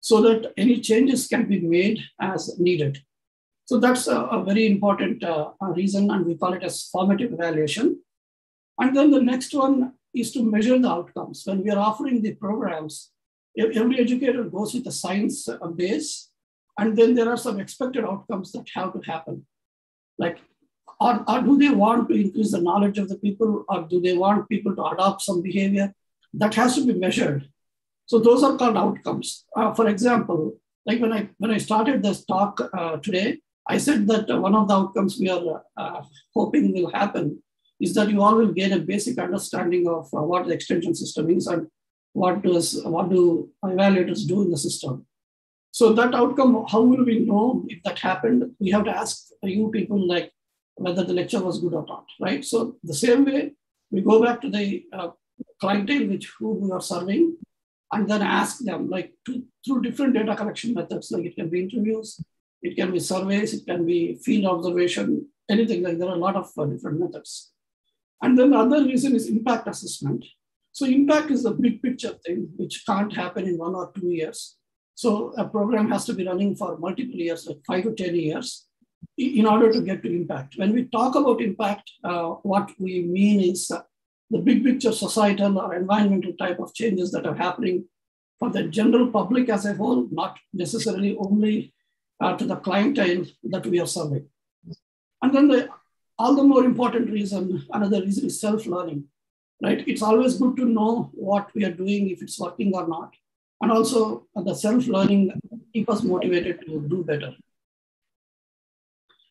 so that any changes can be made as needed. So that's a, a very important uh, reason, and we call it as formative evaluation. And then the next one is to measure the outcomes. When we are offering the programs, every educator goes with a science uh, base, and then there are some expected outcomes that have to happen. Like, or, or do they want to increase the knowledge of the people, or do they want people to adopt some behavior? That has to be measured. So those are called outcomes. Uh, for example, like when I when I started this talk uh, today, I said that one of the outcomes we are uh, hoping will happen is that you all will gain a basic understanding of uh, what the extension system is and what does what do evaluators do in the system. So that outcome, how will we know if that happened? We have to ask you people like whether the lecture was good or not, right? So the same way, we go back to the uh, clientele which who we are serving, and then ask them like to, through different data collection methods, like it can be interviews, it can be surveys, it can be field observation, anything like there are a lot of uh, different methods. And then the other reason is impact assessment. So impact is the big picture thing, which can't happen in one or two years. So a program has to be running for multiple years, like five to 10 years, in order to get to impact. When we talk about impact, uh, what we mean is uh, the big picture societal or environmental type of changes that are happening for the general public as a whole, not necessarily only uh, to the clientele that we are serving. And then the all the more important reason, another reason is self-learning, right? It's always good to know what we are doing, if it's working or not. And also the self-learning keep us motivated to do better.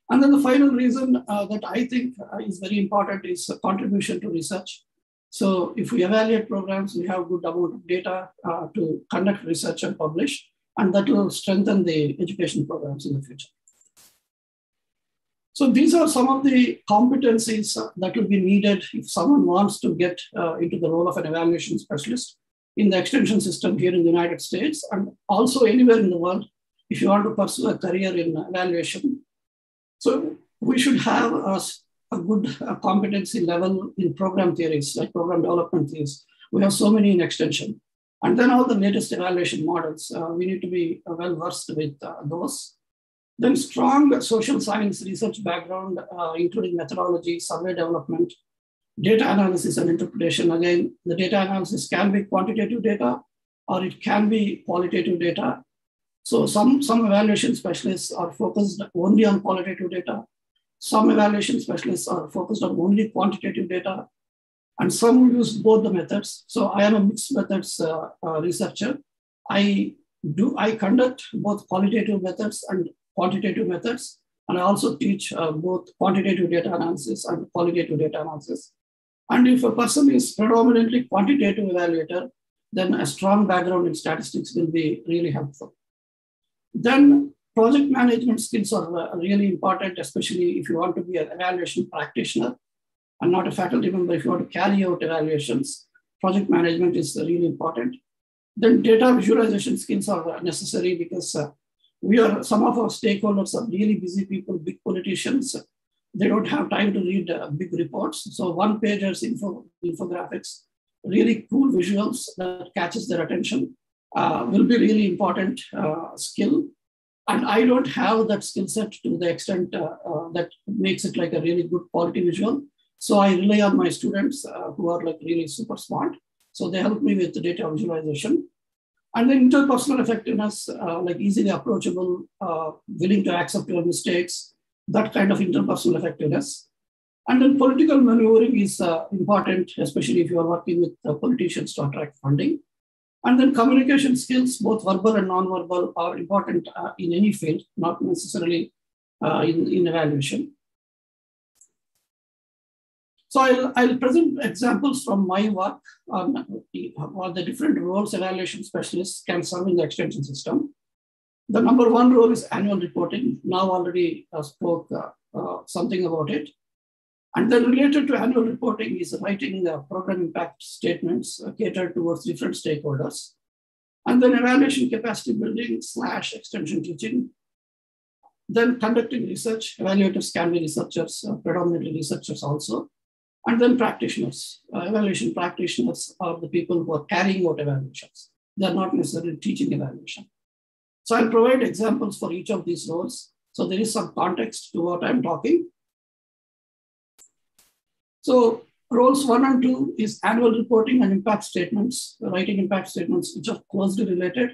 And then the final reason uh, that I think uh, is very important is contribution to research. So if we evaluate programs, we have good amount of data uh, to conduct research and publish, and that will strengthen the education programs in the future. So these are some of the competencies that will be needed if someone wants to get uh, into the role of an evaluation specialist in the extension system here in the United States and also anywhere in the world if you want to pursue a career in evaluation. So we should have a, a good uh, competency level in program theories, like program development theories. We have so many in extension. And then all the latest evaluation models, uh, we need to be uh, well versed with uh, those. Then strong social science research background, uh, including methodology, survey development, data analysis and interpretation. Again, the data analysis can be quantitative data or it can be qualitative data. So some, some evaluation specialists are focused only on qualitative data. Some evaluation specialists are focused on only quantitative data. And some use both the methods. So I am a mixed methods uh, uh, researcher. I do I conduct both qualitative methods and quantitative methods. And I also teach uh, both quantitative data analysis and qualitative data analysis. And if a person is predominantly quantitative evaluator, then a strong background in statistics will be really helpful. Then project management skills are uh, really important, especially if you want to be an evaluation practitioner and not a faculty member. If you want to carry out evaluations, project management is really important. Then data visualization skills are necessary because uh, we are some of our stakeholders are really busy people, big politicians. They don't have time to read uh, big reports. So one pagers info, infographics, really cool visuals that catches their attention uh, will be really important uh, skill. And I don't have that skill set to the extent uh, uh, that makes it like a really good quality visual. So I rely on my students uh, who are like really super smart. So they help me with the data visualization. And then interpersonal effectiveness, uh, like easily approachable, uh, willing to accept your mistakes, that kind of interpersonal effectiveness. And then political maneuvering is uh, important, especially if you are working with politicians to attract funding. And then communication skills, both verbal and non-verbal, are important uh, in any field, not necessarily uh, in, in evaluation. So I'll, I'll present examples from my work on what the different roles evaluation specialists can serve in the extension system. The number one role is annual reporting. Nav already uh, spoke uh, uh, something about it. And then related to annual reporting is writing uh, program impact statements uh, catered towards different stakeholders. And then evaluation capacity building slash extension teaching. Then conducting research, evaluators can be researchers, uh, predominantly researchers also. And then practitioners, uh, evaluation practitioners are the people who are carrying out evaluations. They're not necessarily teaching evaluation. So I'll provide examples for each of these roles. So there is some context to what I'm talking. So roles one and two is annual reporting and impact statements, writing impact statements, which are closely related.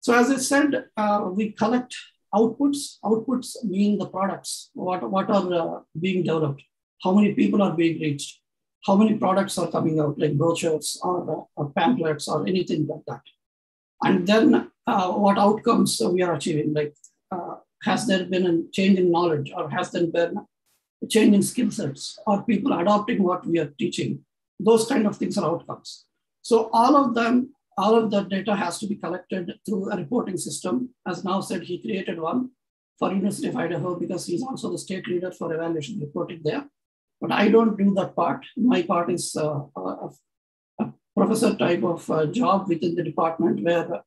So as I said, uh, we collect outputs. Outputs mean the products, what, what are uh, being developed how many people are being reached, how many products are coming out, like brochures or, or pamphlets or anything like that. And then uh, what outcomes we are achieving, like uh, has there been a change in knowledge or has there been change in skill sets or people adopting what we are teaching? Those kind of things are outcomes. So all of them, all of that data has to be collected through a reporting system. As Nav said, he created one for University of Idaho because he's also the state leader for evaluation reporting there. But I don't do that part. My part is uh, a, a, professor type of uh, job within the department where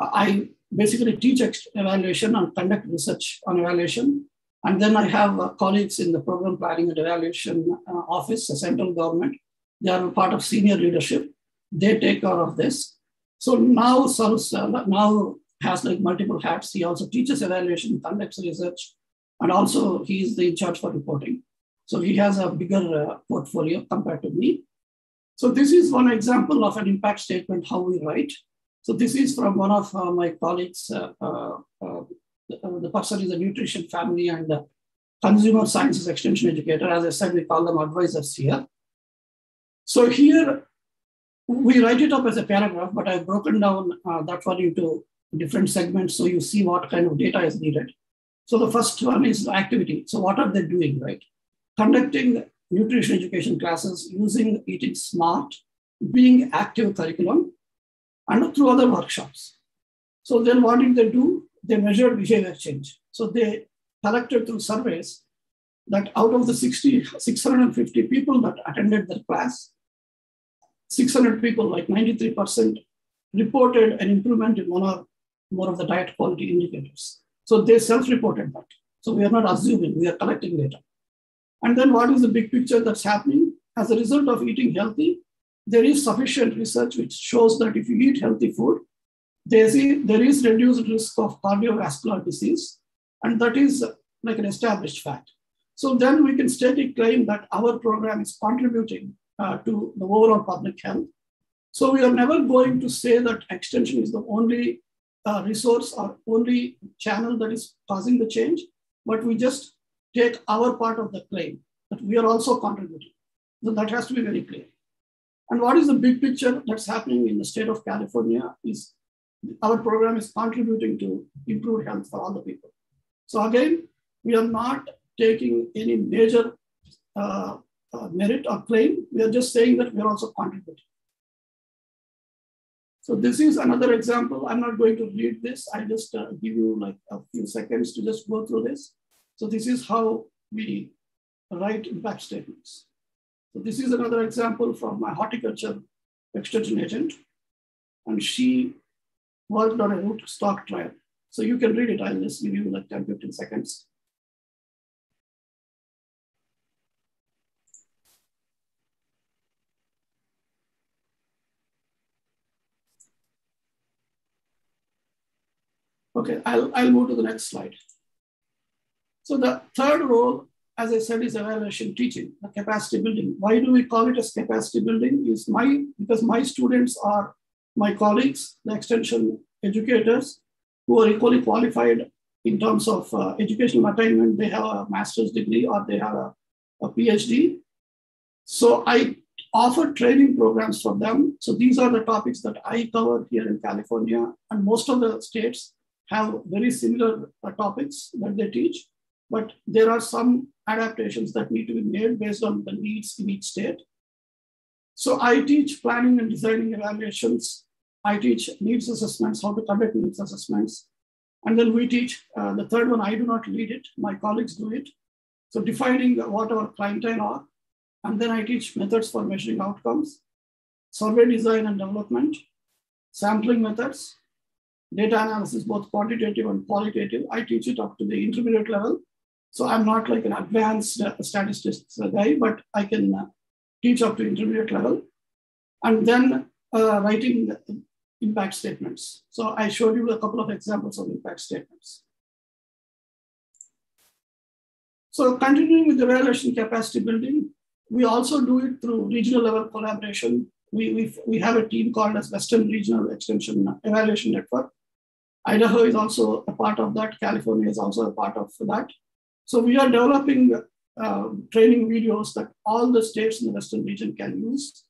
I basically teach evaluation and conduct research on evaluation. And then I have uh, colleagues in the program planning and evaluation uh, office, the central government. They are part of senior leadership. They take care of this. So Nav Sarus uh, Nav has like multiple hats. He also teaches evaluation, conducts research, and also he is the in charge for reporting. So he has a bigger uh, portfolio compared to me. So this is one example of an impact statement, how we write. So this is from one of uh, my colleagues. Uh, uh, the person is a nutrition family and consumer sciences extension educator. As I said, we call them advisors here. So here we write it up as a paragraph, but I've broken down uh, that one into different segments so you see what kind of data is needed. So the first one is activity. So what are they doing, right? conducting nutrition education classes using Eating Smart, being active curriculum, and through other workshops. So then what did they do? They measured behavior change. So they collected through surveys that out of the 60, 650 people that attended the class, 600 people, like 93%, reported an improvement in one or more of the diet quality indicators. So they self-reported that. So we are not assuming, we are collecting data. And then what is the big picture that's happening? As a result of eating healthy, there is sufficient research which shows that if you eat healthy food, there is, there is reduced risk of cardiovascular disease. And that is like an established fact. So then we can steadily claim that our program is contributing uh, to the overall public health. So we are never going to say that extension is the only uh, resource or only channel that is causing the change, but we just take our part of the claim that we are also contributing. So that has to be very clear. And what is the big picture that's happening in the state of California is our program is contributing to improved health for all the people. So again, we are not taking any major uh, uh, merit or claim. We are just saying that we are also contributing. So this is another example. I'm not going to read this. I just uh, give you like a few seconds to just go through this. So this is how we write impact statements. So this is another example from my horticulture extension agent. And she root stock trial. So you can read it. I'll just give you like 10, 15 seconds. Okay, I'll, I'll move to the next slide. So the third role, as I said, is evaluation teaching, the capacity building. Why do we call it as capacity building? Is my because my students are my colleagues, the extension educators, who are equally qualified in terms of uh, educational attainment. They have a master's degree or they have a, a PhD. So I offer training programs for them. So these are the topics that I cover here in California, and most of the states have very similar uh, topics that they teach, but there are some adaptations that need to be made based on the needs in each state. So I teach planning and designing evaluations. I teach needs assessments, how to conduct needs assessments. And then we teach uh, the third one, I do not lead it, my colleagues do it. So defining what our clientele are. And then I teach methods for measuring outcomes, survey design and development, sampling methods, data analysis, both quantitative and qualitative. I teach it up to the intermediate level. So I'm not like an advanced uh, statistics guy, but I can uh, teach up to intermediate level. And then uh, writing impact statements. So I showed you a couple of examples of impact statements. So continuing with the evaluation capacity building, we also do it through regional level collaboration. We, we, we have a team called as Western Regional Extension Evaluation Network. Idaho is also a part of that. California is also a part of that. So we are developing uh, training videos that all the states in the Western region can use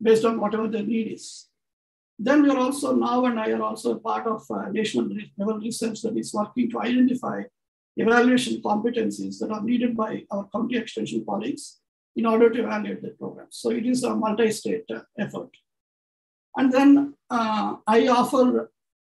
based on whatever their need is. Then we are also Nav and I are also part of uh, national level research that is working to identify evaluation competencies that are needed by our county extension colleagues in order to evaluate the programs. So it is a multi-state uh, effort. And then uh, I offer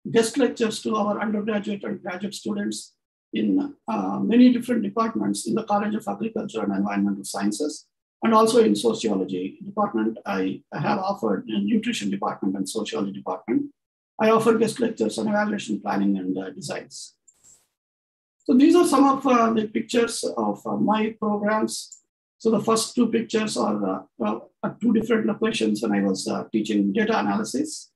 guest lectures to our undergraduate and graduate students in uh, many different departments in the College of Agriculture and Environmental Sciences, and also in sociology department. I, I have offered in nutrition department and sociology department. I offer guest lectures on evaluation planning and uh, designs. So these are some of uh, the pictures of uh, my programs. So the first two pictures are uh, at two different locations when I was uh, teaching data analysis.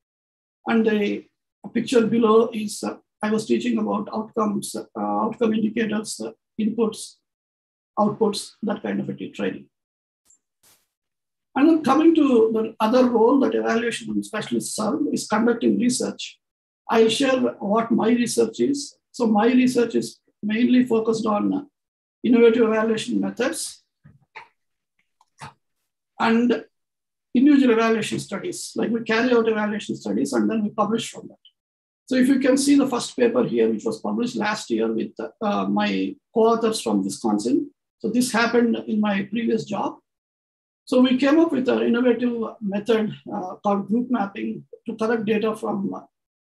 And the picture below is uh, I was teaching about outcomes, uh, outcome indicators, inputs, outputs, that kind of a training. And then coming to the other role that evaluation specialists serve is conducting research. I'll share what my research is. So my research is mainly focused on innovative evaluation methods and individual evaluation studies. Like we carry out evaluation studies and then we publish from that. So if you can see the first paper here, which was published last year with uh, my co-authors from Wisconsin. So this happened in my previous job. So we came up with an innovative method uh, called group mapping to collect data from uh,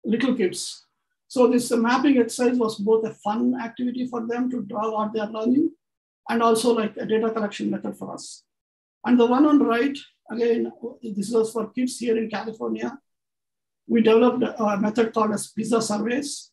little kids. So this mapping exercise was both a fun activity for them to draw what they are learning and also like a data collection method for us. And the one on right, again, this was for kids here in California. We developed a method called as PISA surveys.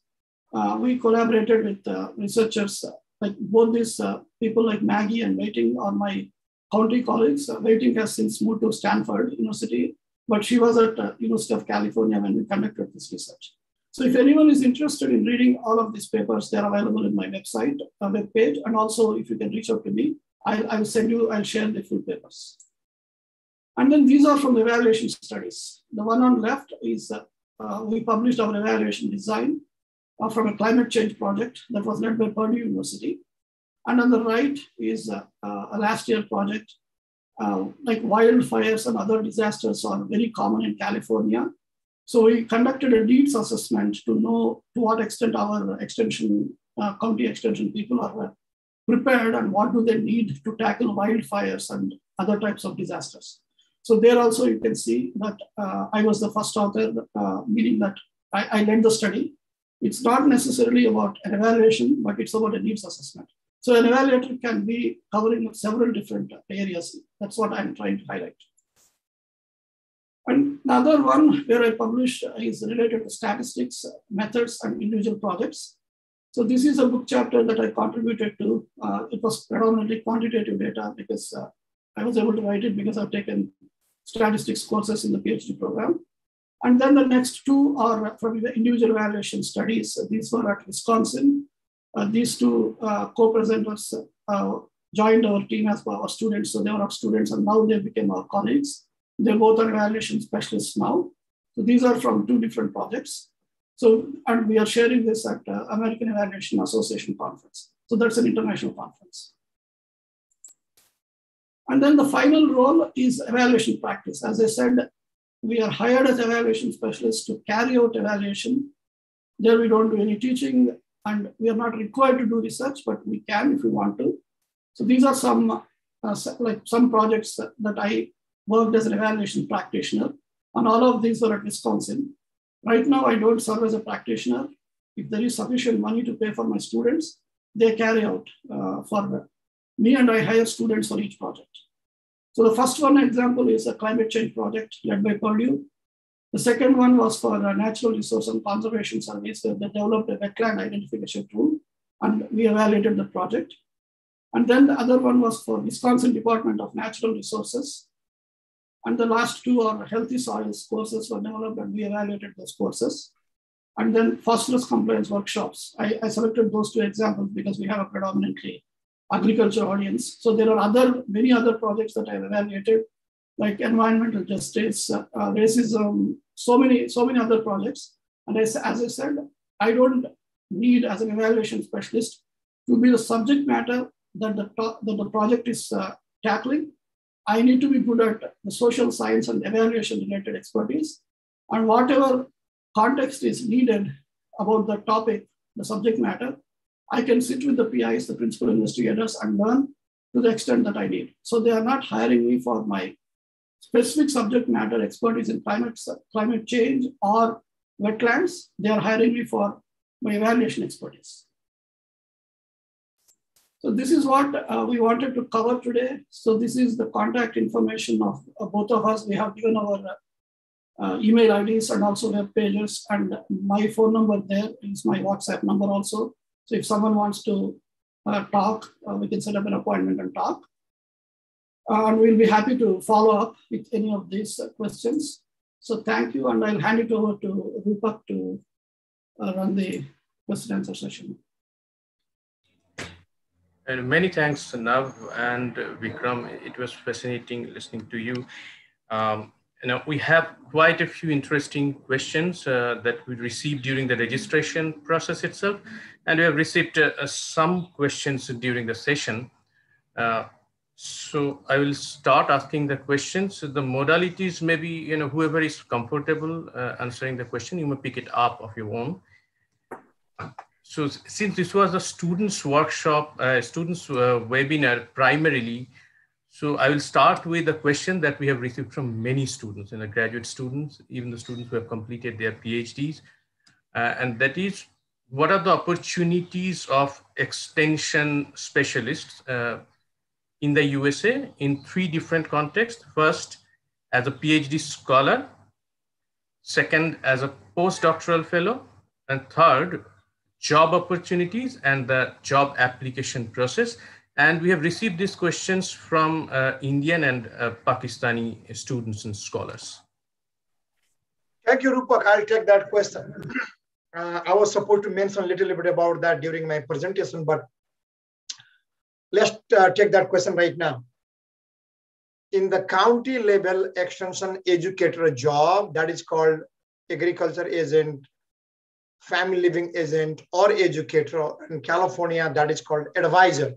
Uh, we collaborated with uh, researchers, uh, like both these people like Maggie and Waiting are my county colleagues. Uh, Waiting has since moved to Stanford University, but she was at uh, University of California when we conducted this research. So if anyone is interested in reading all of these papers, they're available in my website, uh, web page, and also if you can reach out to me, I'll, I'll send you, I'll share the full papers. And then these are from evaluation studies. The one on the left is uh, uh, we published our evaluation design uh, from a climate change project that was led by Purdue University. And on the right is a, a last year project. Uh, like wildfires and other disasters are very common in California. So we conducted a needs assessment to know to what extent our extension, uh, county extension people are prepared and what do they need to tackle wildfires and other types of disasters. So there also you can see that uh, I was the first author, uh, meaning that I, I led the study. It's not necessarily about an evaluation, but it's about a needs assessment. So an evaluator can be covering several different areas. That's what I'm trying to highlight. And another one where I published is related to statistics, methods, and individual projects. So this is a book chapter that I contributed to. Uh, it was predominantly quantitative data because uh, I was able to write it because I've taken statistics courses in the PhD program. And then the next two are from the individual evaluation studies. These were at Wisconsin uh, these two uh, co-presenters uh, joined our team as our students. So they were our students and now they became our colleagues. They both are evaluation specialists now. So these are from two different projects. So, and we are sharing this at uh, American Evaluation Association Conference. So that's an international conference. And then the final role is evaluation practice. As I said, we are hired as evaluation specialists to carry out evaluation. There we don't do any teaching and we are not required to do research, but we can if we want to. So these are some uh, like some projects that, I worked as an evaluation practitioner, and all of these were at Wisconsin. Right now, I don't serve as a practitioner. If there is sufficient money to pay for my students, they carry out uh, for me, and I hire students for each project. So the first one example is a climate change project led by Purdue. The second one was for a natural resource and conservation service where they developed a wetland identification tool and we evaluated the project. And then the other one was for Wisconsin Department of Natural Resources. And the last two are healthy soils courses were developed and we evaluated those courses. And then phosphorus compliance workshops. I, I selected those two examples because we have a predominantly agriculture audience. So there are other many other projects that I've evaluated, like environmental justice, uh, racism, so many so many other projects. And as, as I said, I don't need as an evaluation specialist to be the subject matter that the, that the project is uh, tackling. I need to be good at the social science and evaluation related expertise. And whatever context is needed about the topic, the subject matter, I can sit with the PIs, the principal investigators, and learn to the extent that I need. So they are not hiring me for my specific subject matter expertise in climate, climate change or wetlands. They are hiring me for my evaluation expertise. So this is what uh, we wanted to cover today. So this is the contact information of both of us. We have given our uh, email IDs and also web pages and my phone number there is my WhatsApp number also. So if someone wants to uh, talk, uh, we can set up an appointment and talk. Uh, and we'll be happy to follow up with any of these questions. So thank you, and I'll hand it over to Rupak to run the question answer session. And many thanks, Nav and Vikram. It was fascinating listening to you. Um, know, we have quite a few interesting questions uh, that we received during the registration process itself, and we have received uh, some questions during the session. Uh, so I will start asking the questions. So The modalities, maybe you know, whoever is comfortable uh, answering the question, you may pick it up of your own. So since this was a students workshop, uh, students uh, webinar primarily, so I will start with a question that we have received from many students, and you know, graduate students, even the students who have completed their PhDs. Uh, and that is, what are the opportunities of extension specialists uh, in the USA in three different contexts? First, as a PhD scholar, second, as a postdoctoral fellow, and third, job opportunities and the job application process. And we have received these questions from uh, Indian and uh, Pakistani students and scholars. Thank you, Rupak. I'll take that question. Uh, I was supposed to mention a little bit about that during my presentation, but let's uh, take that question right now. In the county level extension educator job, that is called agriculture agent family living agent or educator in California that is called advisor.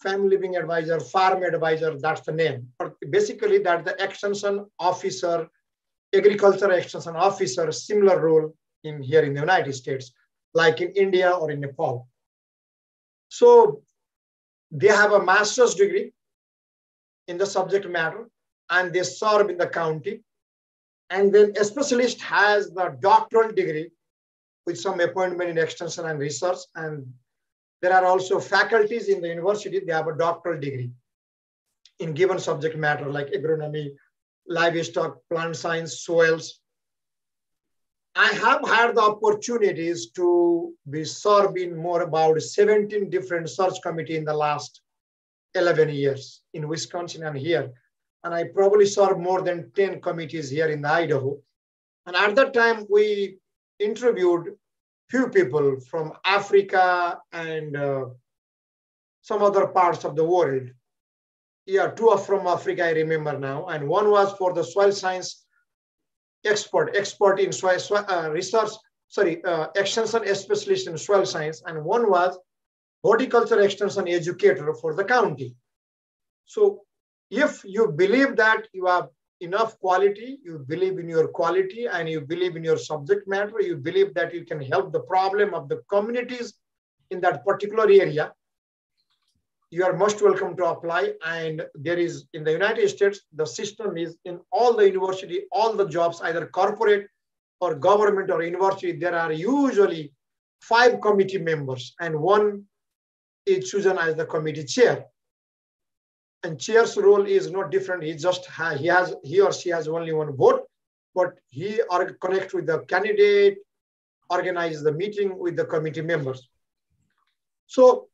Family living advisor, farm advisor, that's the name. But basically that's the extension officer, agriculture extension officer, similar role in here in the United States, like in India or in Nepal. So they have a master's degree in the subject matter and they serve in the county and then a specialist has the doctoral degree with some appointment in extension and research. And there are also faculties in the university, they have a doctoral degree in given subject matter like agronomy, livestock, plant science, soils. I have had the opportunities to be serving more about 17 different search committee in the last 11 years in Wisconsin and here and I probably saw more than 10 committees here in Idaho. And at that time, we interviewed few people from Africa and uh, some other parts of the world. Yeah, two are from Africa, I remember now. And one was for the soil science expert, expert in soil, soil uh, research, sorry, uh, extension specialist in soil science. And one was horticulture extension educator for the county. So if you believe that you have enough quality, you believe in your quality and you believe in your subject matter, you believe that you can help the problem of the communities in that particular area, you are most welcome to apply. And there is in the United States, the system is in all the university, all the jobs, either corporate or government or university, there are usually five committee members and one is chosen as the committee chair. And chair's role is not different. He just he has he or she has only one vote, but he or connect with the candidate, organize the meeting with the committee members. So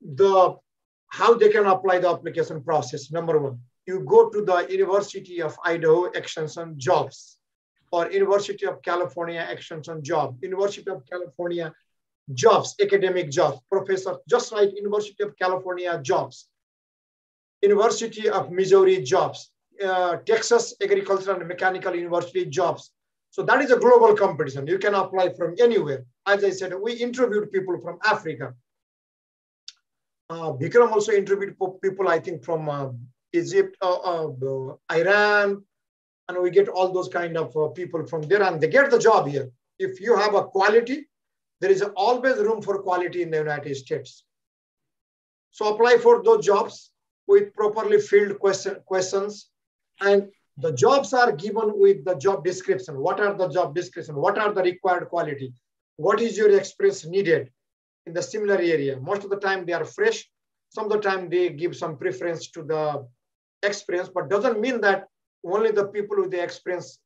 the how they can apply the application process. Number one, you go to the University of Idaho Extension Jobs or University of California Extension Job, University of California Jobs, academic jobs, professor, just like University of California Jobs, University of Missouri Jobs, uh, Texas Agricultural and Mechanical University Jobs. So that is a global competition. You can apply from anywhere. As I said, we interviewed people from Africa. Uh, Bikram also interviewed people, I think, from uh, Egypt, uh, uh, Iran, and we get all those kind of uh, people from there, and they get the job here. If you have a quality, there is always room for quality in the United States. So apply for those jobs with properly filled question, questions, and the jobs are given with the job description. What are the job description? What are the required quality? What is your experience needed in the similar area? Most of the time they are fresh. Some of the time they give some preference to the experience, but doesn't mean that only the people with the experience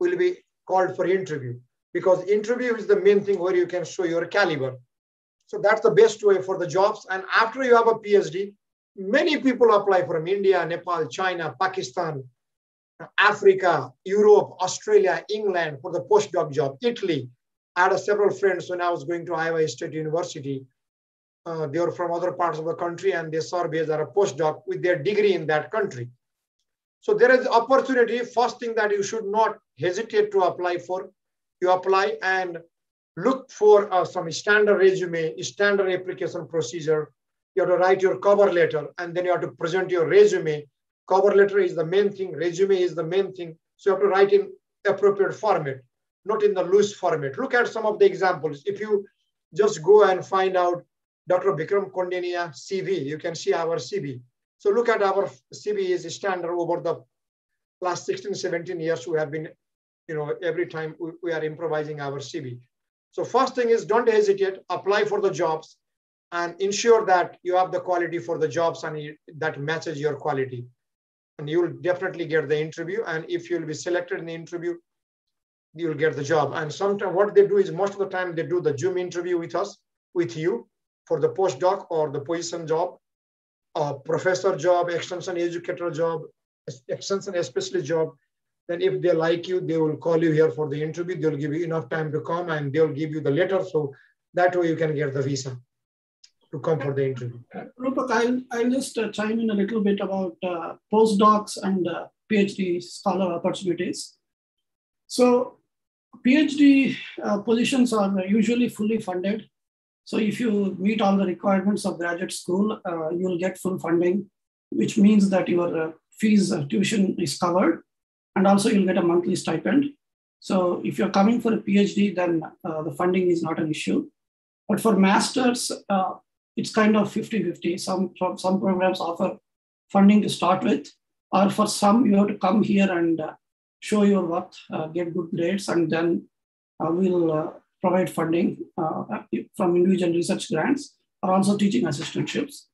will be called for interview because interview is the main thing where you can show your caliber. So that's the best way for the jobs. And after you have a PhD, many people apply from India, Nepal, China, Pakistan, Africa, Europe, Australia, England for the postdoc job, Italy. I had several friends when I was going to Iowa State University. Uh, they were from other parts of the country and they served as a postdoc with their degree in that country. So there is opportunity. First thing that you should not hesitate to apply for, you apply and look for uh, some standard resume, standard application procedure. You have to write your cover letter and then you have to present your resume. Cover letter is the main thing, resume is the main thing. So you have to write in appropriate format, not in the loose format. Look at some of the examples. If you just go and find out Dr. Bikram Koundinya CV, you can see our CV. So look at our CV is standard over the last 16, 17 years. We have been, you know, every time we, we are improvising our CV. So first thing is don't hesitate, apply for the jobs and ensure that you have the quality for the jobs and that matches your quality. And you will definitely get the interview. And if you'll be selected in the interview, you'll get the job. And sometimes what they do is most of the time they do the Zoom interview with us, with you for the postdoc or the position job a professor job, extension educator job, extension specialist job, then if they like you, they will call you here for the interview. They'll give you enough time to come and they'll give you the letter. So that way you can get the visa to come for the interview. Rupak, I'll, I'll just uh, chime in a little bit about uh, postdocs and uh, PhD scholar opportunities. So PhD uh, positions are usually fully funded so if you meet all the requirements of graduate school, uh, you'll get full funding, which means that your uh, fees, uh, tuition is covered, and also you'll get a monthly stipend. So if you're coming for a PhD, then uh, the funding is not an issue. But for masters, it's kind of 50-50. Some, some programs offer funding to start with, or for some, you have to come here and show your work, get good grades, and then we'll provide funding uh, from individual research grants or also teaching assistantships.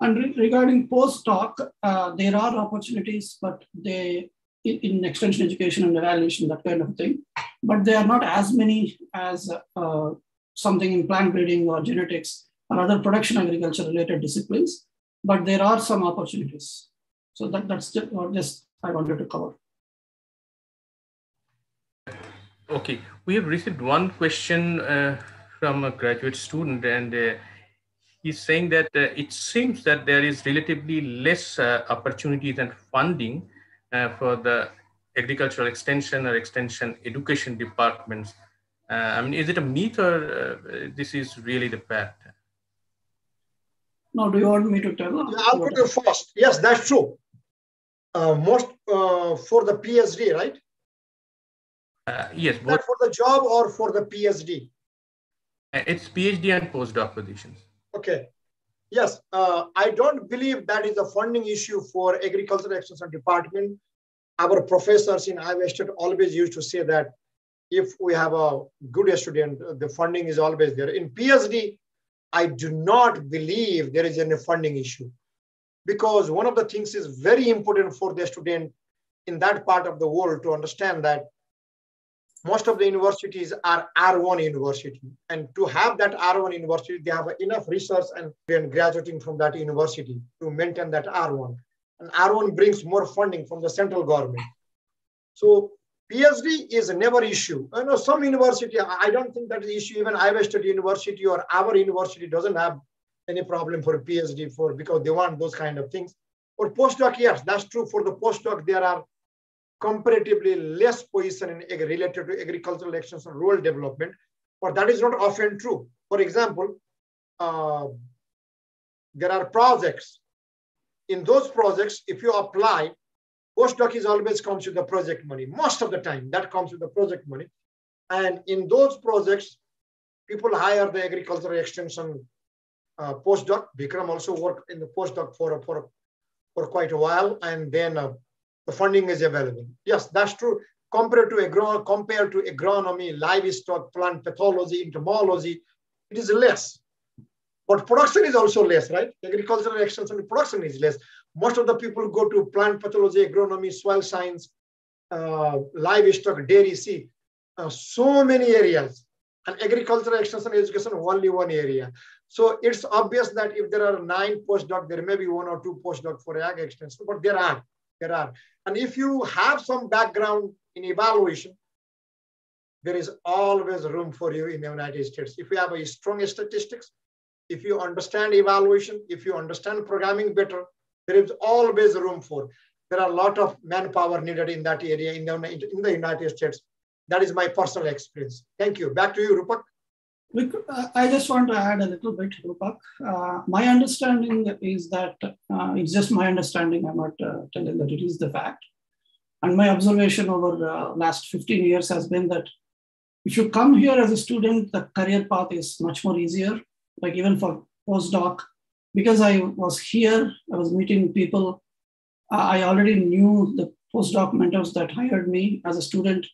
And re regarding postdoc, uh, there are opportunities, but they in, in, extension education and evaluation, that kind of thing, but they are not as many as uh, something in plant breeding or genetics or other production agriculture related disciplines, but there are some opportunities. So that, that's just, just I wanted to cover. Okay, we have received one question uh, from a graduate student, and uh, he's saying that uh, it seems that there is relatively less uh, opportunities and funding uh, for the agricultural extension or extension education departments. Uh, I mean, is it a myth or this is really the fact? Now, do you want me to tell? Yeah, I'll put you first. Yes, that's true. Uh, most uh, for the PhD, right? Uh, yes, both for the job or for the PhD. Uh, it's PhD and postdoc positions. Okay. Yes, uh, I don't believe that is a funding issue for agricultural extension department. Our professors in Iowa State always used to say that if we have a good student, the funding is always there. In PhD, I do not believe there is any funding issue because one of the things is very important for the student in that part of the world to understand that most of the universities are R1 university. And to have that R1 university, they have enough research and graduating from that university to maintain that R1. And R1 brings more funding from the central government. So PhD is never issue. I know some university, I don't think that is issue. Even Iowa State University or our university doesn't have any problem for PhD for because they want those kind of things. For postdoc, yes, that's true. For the postdoc, there are comparatively less position in related to agricultural actions and rural development, but that is not often true. For example, uh, there are projects. In those projects, if you apply, postdoc is always comes with the project money. Most of the time, that comes with the project money. And in those projects, people hire the agricultural extension uh, postdoc. Bikram also worked in the postdoc for, for, for quite a while. And then uh, the funding is available. Yes, that's true. Compared to agro compared to agronomy, livestock, plant pathology, entomology, it is less. But production is also less, right? Agricultural extension production is less. Most of the people go to plant pathology, agronomy, soil science, uh, livestock, dairy, see, uh, so many areas. And agricultural extension education only one area. So it's obvious that if there are nine postdoc, there may be one or two postdoc for ag extension, but there are, there are. And if you have some background in evaluation, there is always room for you in the United States. If you have a strong statistics, if you understand evaluation, if you understand programming better, there is always room for. There are a lot of manpower needed in that area in the, in the United States. That is my personal experience. Thank you. Back to you, Rupak. Uh, I just want to add a little bit, Rupak. Uh, my understanding is that uh, it's just my understanding. I'm not uh, telling that it is the fact. And my observation over the last 15 years has been that if you come here as a student, the career path is much more easier. Like even for postdoc, because I was here, I was meeting people. I already knew the postdoc mentors that hired me as a student.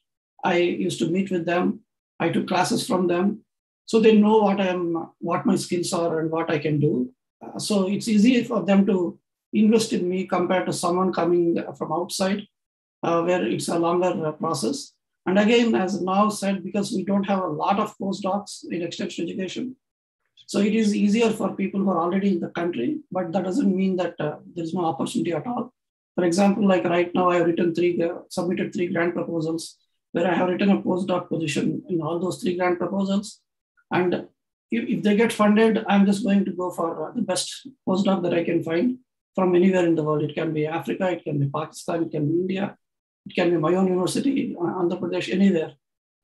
I used to meet with them. I took classes from them so they know what I'm, what my skills are and what I can do. Uh, so it's easy for them to invest in me compared to someone coming from outside, uh, where it's a longer uh, process. And again, as Nav said, because we don't have a lot of postdocs in extension education, so it is easier for people who are already in the country, but that doesn't mean that uh, there is no opportunity at all. For example, like right now, I have written three, uh, submitted three grant proposals where I have written a postdoc position in all those three grant proposals. And if, if they get funded, I'm just going to go for uh, the best postdoc that I can find from anywhere in the world. It can be Africa, it can be Pakistan, it can be India, it can be my own university, uh, Andhra Pradesh, anywhere.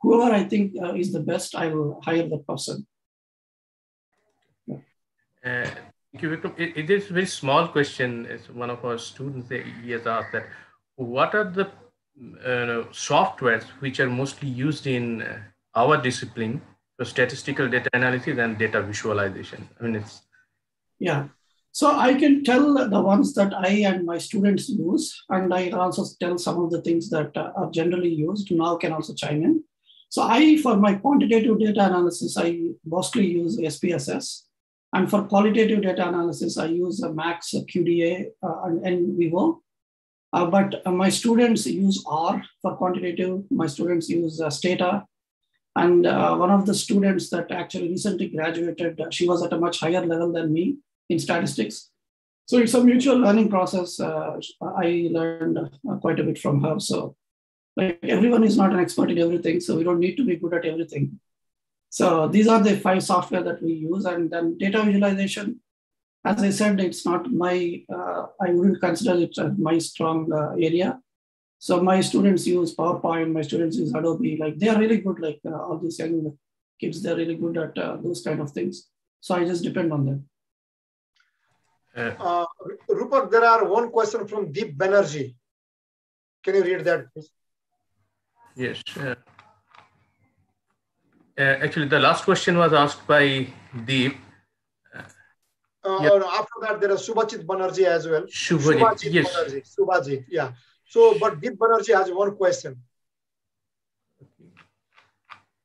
Whoever I think uh, is the best, I will hire that person. Yeah. Uh, thank you, Vikram. It, is a very small question. As one of our students he has asked that, what are the uh, softwares which are mostly used in uh, our discipline so statistical data analysis and data visualization. I mean, it's. Yeah. So I can tell the ones that I and my students use, and I also tell some of the things that are generally used. Now can also chime in. So I, for my quantitative data analysis, I mostly use SPSS. And for qualitative data analysis, I use MAXQDA uh, and NVivo. Uh, but uh, my students use R for quantitative. My students use uh, Stata and uh, one of the students that actually recently graduated, uh, she was at a much higher level than me in statistics. So it's a mutual learning process. Uh, I learned uh, quite a bit from her. So like everyone is not an expert in everything. So we don't need to be good at everything. So these are the five software that we use. And then data visualization, as I said, it's not my, uh, I wouldn't consider it my strong uh, area. So my students use PowerPoint, my students use Adobe, like they are really good, like uh, all these young kids, they're really good at uh, those kind of things. So I just depend on them. Uh, uh, Rupak, there are one question from Deep Banerjee. Can you read that, please? Yes. Uh, uh, actually, the last question was asked by Deep. Uh, yeah. After that, there is Subhajit Banerjee as well. Subhajit, Subhajit yes. Banerjee, Subhajit, yeah. So, but Deep Banerjee has one question.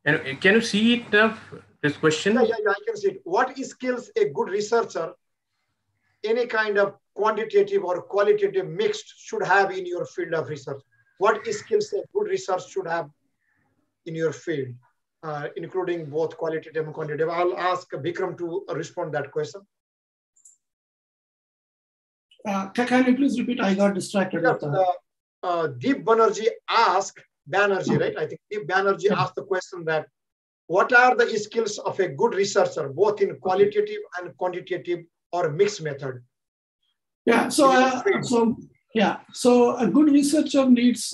And can you see it, uh, this question? Yeah, yeah, yeah, I can see it. What skills a good researcher, any kind of quantitative or qualitative mixed should have in your field of research? What skills a good research should have in your field, uh, including both qualitative and quantitative? I'll ask Bikram to respond that question. Uh, can you please repeat? I got distracted. Yeah, uh, Deep Banerjee asked, Banerjee, right? I think Deep Banerjee asked the question that what are the skills of a good researcher, both in qualitative and quantitative or mixed method? Yeah, so, uh, so yeah, so a good researcher needs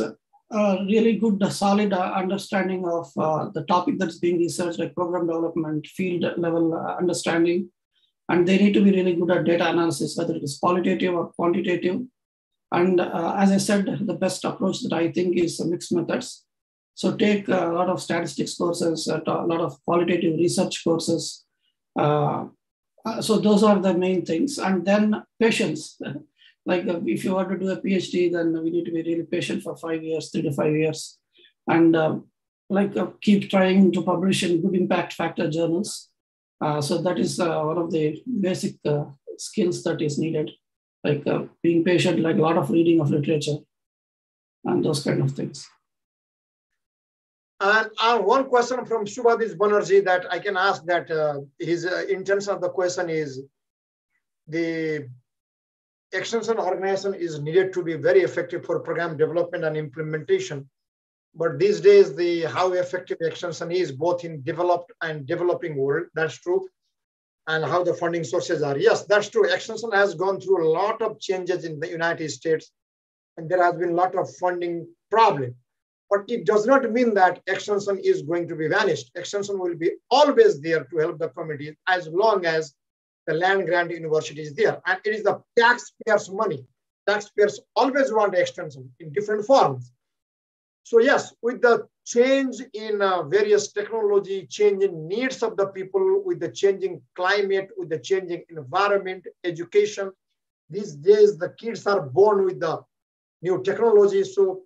a really good, solid uh, understanding of uh, the topic that's being researched, like program development, field level uh, understanding, and they need to be really good at data analysis, whether it is qualitative or quantitative. And uh, as I said, the best approach that I think is mixed methods. So take a lot of statistics courses, a lot of qualitative research courses. Uh, uh, so those are the main things. And then patience. like uh, if you want to do a PhD, then we need to be really patient for five years, three to five years. And uh, like keep trying to publish in good impact factor journals so that is one of the basic skills that is needed, like uh, being patient, like a lot of reading of literature and those kind of things. And uh, one question from Subhadis Banerjee that I can ask that uh, his intention of the question is the extension organization is needed to be very effective for program development and implementation but these days, the how effective extension is both in developed and developing world, that's true. And how the funding sources are. Yes, that's true. Extension has gone through a lot of changes in the United States, and there has been a lot of funding problem. But it does not mean that extension is going to be vanished. Extension will be always there to help the community as long as the land grant university is there. And it is the taxpayers' money. Taxpayers always want extension in different forms. So yes, with the change in uh, various technology, changing needs of the people, with the changing climate, with the changing environment, education, these days the kids are born with the new technology. So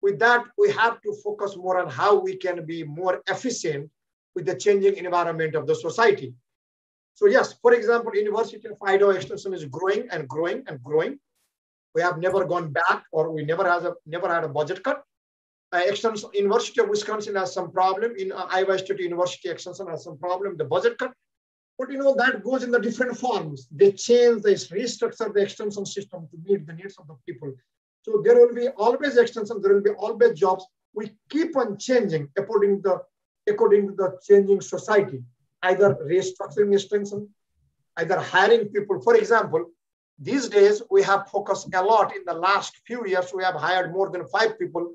with that, we have to focus more on how we can be more efficient with the changing environment of the society. So yes, for example, University of Idaho Extension is growing and growing and growing. We have never gone back or we never has a never had a budget cut uh, extension, University of Wisconsin has some problem. In uh, Iowa State University extension has some problem. The budget cut, but you know that goes in the different forms. They change, they restructure the extension system to meet the needs of the people. So there will be always extension. There will be always jobs. We keep on changing according to the according to the changing society. Either restructuring extension, either hiring people. For example, these days we have focused a lot in the last few years. We have hired more than five people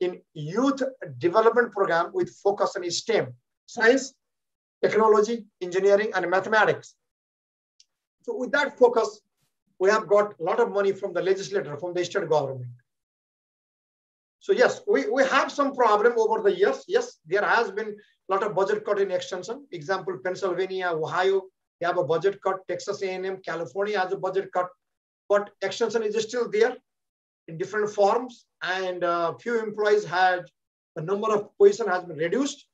in youth development program with focus on STEM, science, technology, engineering, and mathematics. So with that focus, we have got a lot of money from the legislator, from the state government. So yes, we, we have some problem over the years. Yes, there has been a lot of budget cut in extension. Example, Pennsylvania, Ohio, they have a budget cut. Texas A&M, California has a budget cut. But extension is still there in different forms and a few employees had the number of position has been reduced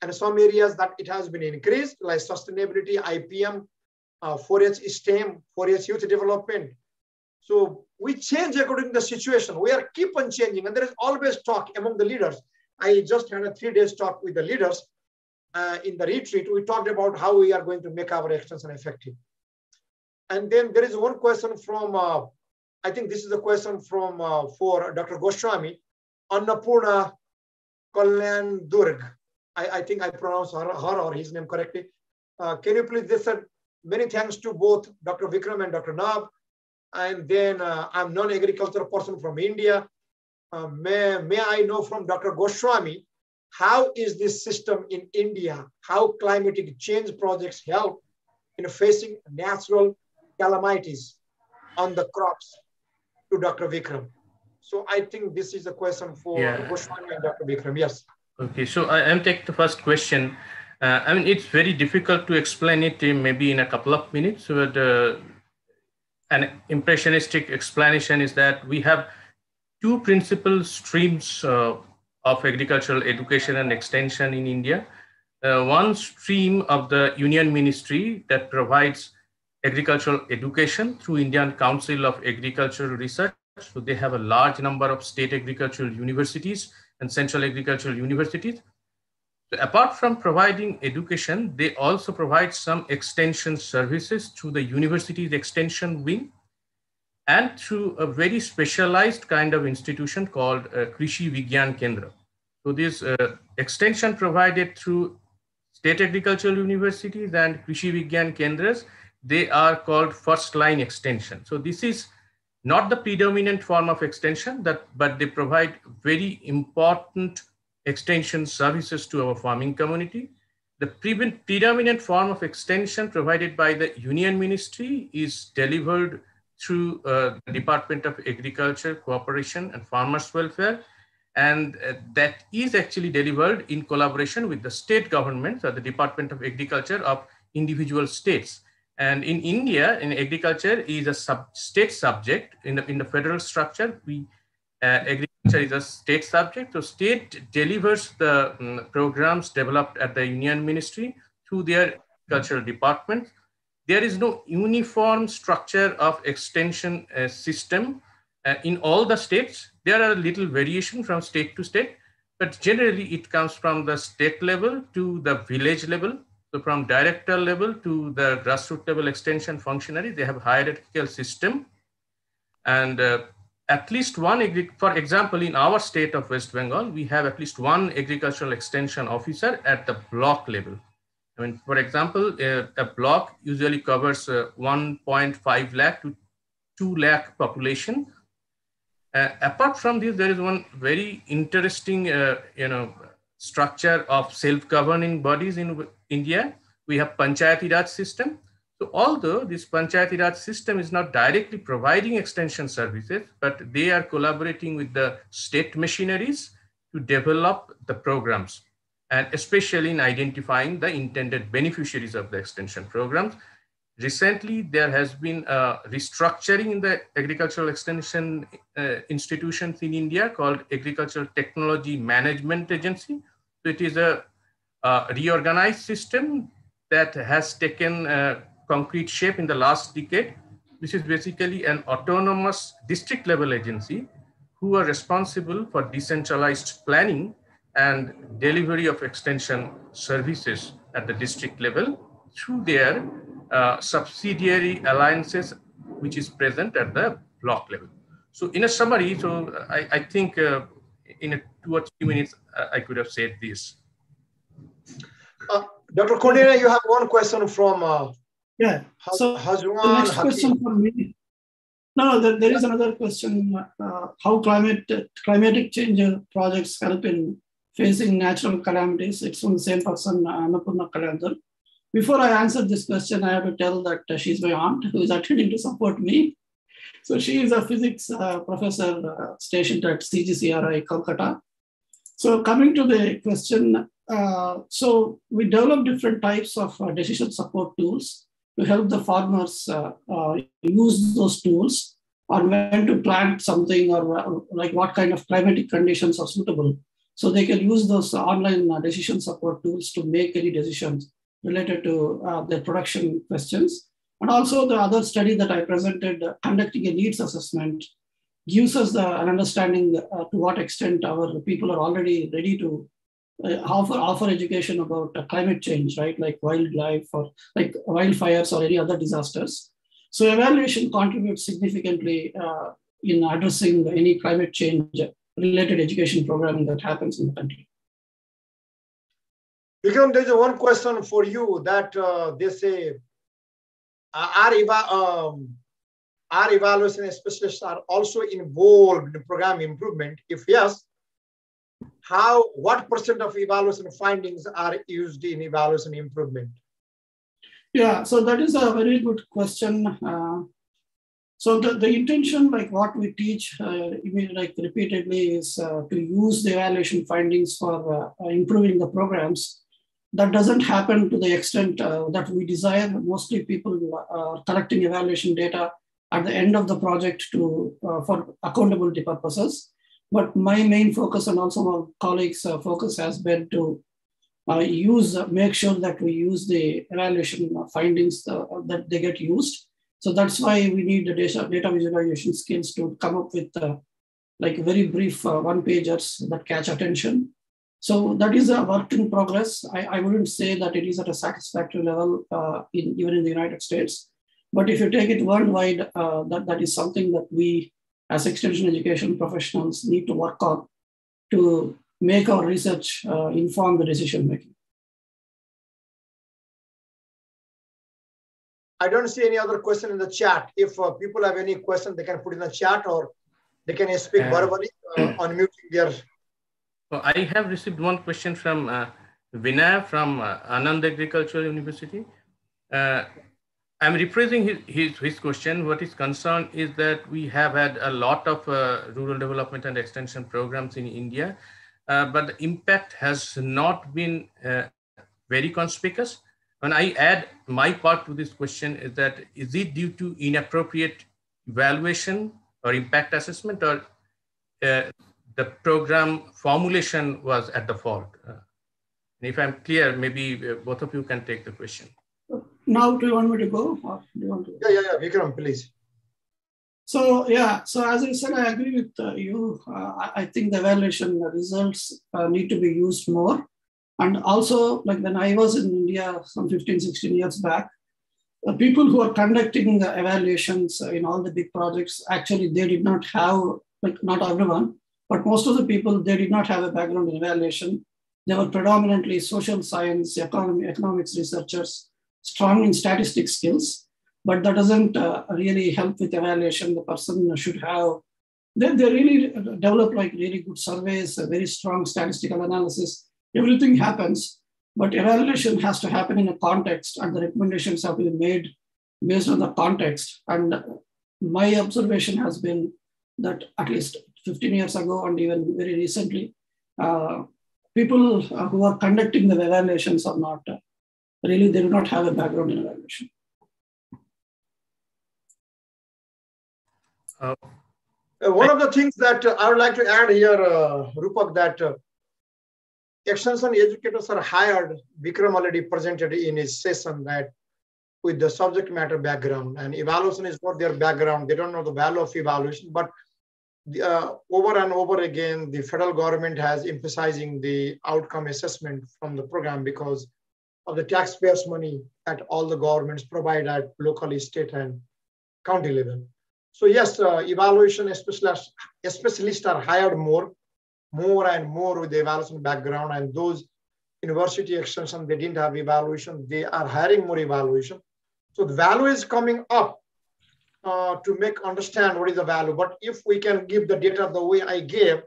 and some areas that it has been increased like sustainability, IPM, uh, 4H STEM, 4H youth development. So we change according to the situation. We are keep on changing and there is always talk among the leaders. I just had a three days talk with the leaders uh, in the retreat. We talked about how we are going to make our extension effective. And then there is one question from uh, I think this is a question from uh, for Dr. Goswami, Annapurna Kalyan Durg. I, I think I pronounced her, her or his name correctly. Uh, can you please listen? Many thanks to both Dr. Vikram and Dr. Nav. And then uh, I'm non-agricultural person from India. Uh, may, may I know from Dr. Goswami, how is this system in India? How climatic change projects help in facing natural calamities on the crops to Dr. Vikram. So I think this is a question for yeah. Goswami and Dr. Vikram. Yes. Okay, so I am take the first question. Uh, I mean, it's very difficult to explain it in maybe in a couple of minutes, but uh, an impressionistic explanation is that we have two principal streams uh, of agricultural education and extension in India. Uh, one stream of the Union Ministry that provides agricultural education through Indian Council of Agricultural Research. So they have a large number of state agricultural universities and central agricultural universities. So apart from providing education, they also provide some extension services through the university's extension wing and through a very specialized kind of institution called uh, Krishi Vigyan Kendra. So this uh, extension provided through state agricultural universities and Krishi Vigyan Kendras they are called first line extension. So this is not the predominant form of extension, that, but they provide very important extension services to our farming community. The predominant form of extension provided by the Union Ministry is delivered through uh, the Department of Agriculture, Cooperation and Farmers Welfare. And uh, that is actually delivered in collaboration with the state governments or the Department of Agriculture of individual states. And in India, in agriculture is a sub state subject. In the, in the federal structure, we uh, agriculture is a state subject. So state delivers the um, programs developed at the union ministry through their cultural department. There is no uniform structure of extension uh, system uh, in all the states. There are little variation from state to state, but generally it comes from the state level to the village level so from director level to the grassroots level extension functionary, they have hierarchical system. And uh, at least one, for example, in our state of West Bengal, we have at least one agricultural extension officer at the block level. I mean, for example, uh, a block usually covers uh, 1.5 lakh to 2 lakh population. Uh, apart from this, there is one very interesting, uh, you know, structure of self-governing bodies in India. We have Panchayati Raj system. So although this Panchayati Raj system is not directly providing extension services, but they are collaborating with the state machineries to develop the programs and especially in identifying the intended beneficiaries of the extension programs. Recently, there has been a restructuring in the agricultural extension uh, institutions in India called Agricultural Technology Management Agency, so it is a, a reorganized system that has taken concrete shape in the last decade. This is basically an autonomous district level agency who are responsible for decentralized planning and delivery of extension services at the district level through their uh, subsidiary alliances, which is present at the block level. So in a summary, so I, I think uh, in two or three minutes, uh, I could have said this. Uh, Dr. Koundinya, you have one question from uh, yeah. So Hazwan the next Hakim. question from me. No, no, there is another question. Uh, how climate climatic change projects help in facing natural calamities? It's from the same person, Annapurna Kalandar. Before I answer this question, I have to tell that uh, she's my aunt who is attending to support me. So she is a physics uh, professor uh, stationed at CGCRI, Kolkata. So coming to the question, uh, so we develop different types of uh, decision support tools to help the farmers uh, uh, use those tools on when to plant something or like what kind of climatic conditions are suitable. So they can use those online decision support tools to make any decisions related to their production questions. And also the other study that I presented, conducting a needs assessment, gives us the, an understanding uh, to what extent our people are already ready to offer, offer education about uh, climate change, right? Like wildlife or like wildfires or any other disasters. So evaluation contributes significantly uh, in addressing any climate change related education programming that happens in the country. Vikram, there's one question for you that uh, they say our, eva- um, our evaluation specialists are also involved in program improvement? If yes, how, what percent of evaluation findings are used in evaluation improvement? Yeah, so that is a very good question. Uh, so the, the intention, like what we teach, uh, like repeatedly, is uh, to use the evaluation findings for uh, improving the programs. That doesn't happen to the extent uh, that we desire. Mostly people are collecting evaluation data at the end of the project to uh, for accountability purposes. But my main focus and also my colleagues' uh, focus has been to uh, use, make sure that we use the evaluation findings that they get used. So that's why we need the data, data visualization skills to come up with uh, like very brief uh, one pagers that catch attention. So that is a work in progress. I, I wouldn't say that it is at a satisfactory level uh, in, even in the United States. But if you take it worldwide, uh, that, that is something that we as extension education professionals need to work on to make our research uh, inform the decision making. I don't see any other question in the chat. If uh, people have any question, they can put in the chat or they can speak uh, verbally, uh, unmuting their. So I have received one question from uh, Vinay from uh, Anand Agricultural University. I'm rephrasing his, his, his, question. What is concerned is that we have had a lot of uh, rural development and extension programs in India, uh, but the impact has not been uh, very conspicuous. When I add my part to this question is that, is it due to inappropriate evaluation or impact assessment or uh, the program formulation was at the fault? Uh, if I'm clear, maybe uh, both of you can take the question now do you want me to go or do you want to? Yeah, yeah, yeah. Vikram, please. So yeah, so as I said, I agree with uh, you. Uh, I think the evaluation results uh, need to be used more. And also, like when I was in India some 15, 16 years back, the people who are conducting the evaluations in all the big projects, actually, they did not have, like not everyone, but most of the people, they did not have a background in evaluation. They were predominantly social science, economy, economics researchers, strong in statistic skills, but that doesn't uh, really help with evaluation. The person should have, they, they really develop like really good surveys, a very strong statistical analysis. Everything happens, but evaluation has to happen in a context and the recommendations have been made based on the context. And my observation has been that at least 15 years ago and even very recently, uh, people who are conducting the evaluations are not really they do not have a background in evaluation. Uh, one of the things that uh, I would like to add here, uh, Rupak, that uh, extension educators are hired. Vikram already presented in his session that with the subject matter background and evaluation is not their background. They don't know the value of evaluation, but uh, over and over again, the federal government has emphasizing the outcome assessment from the program because of the taxpayers' money that all the governments provide at locally, state, and county level. So yes, uh, evaluation specialists, specialists are hired more, more and more with the evaluation background, and those university extension they didn't have evaluation, they are hiring more evaluation. So the value is coming up uh, to make understand what is the value. But if we can give the data the way I gave,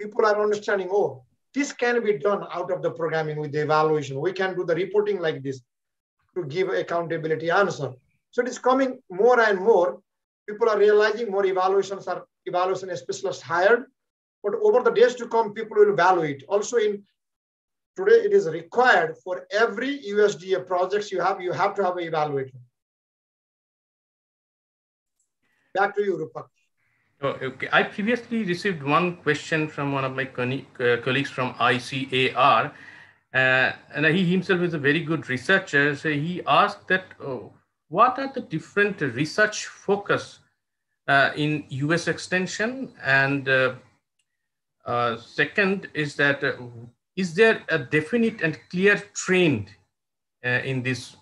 people are understanding, oh, this can be done out of the programming with the evaluation. We can do the reporting like this to give accountability answer. So it is coming more and more. People are realizing more evaluations are evaluation specialists hired, but over the days to come, people will evaluate. Also in today, it is required for every USDA projects you have, you have to have an evaluator. Back to you, Rupak. Okay. I previously received one question from one of my uh, colleagues from ICAR, uh, and he himself is a very good researcher. So he asked that, oh, what are the different research focus uh, in US extension? And uh, uh, second is that, is there a definite and clear trend in this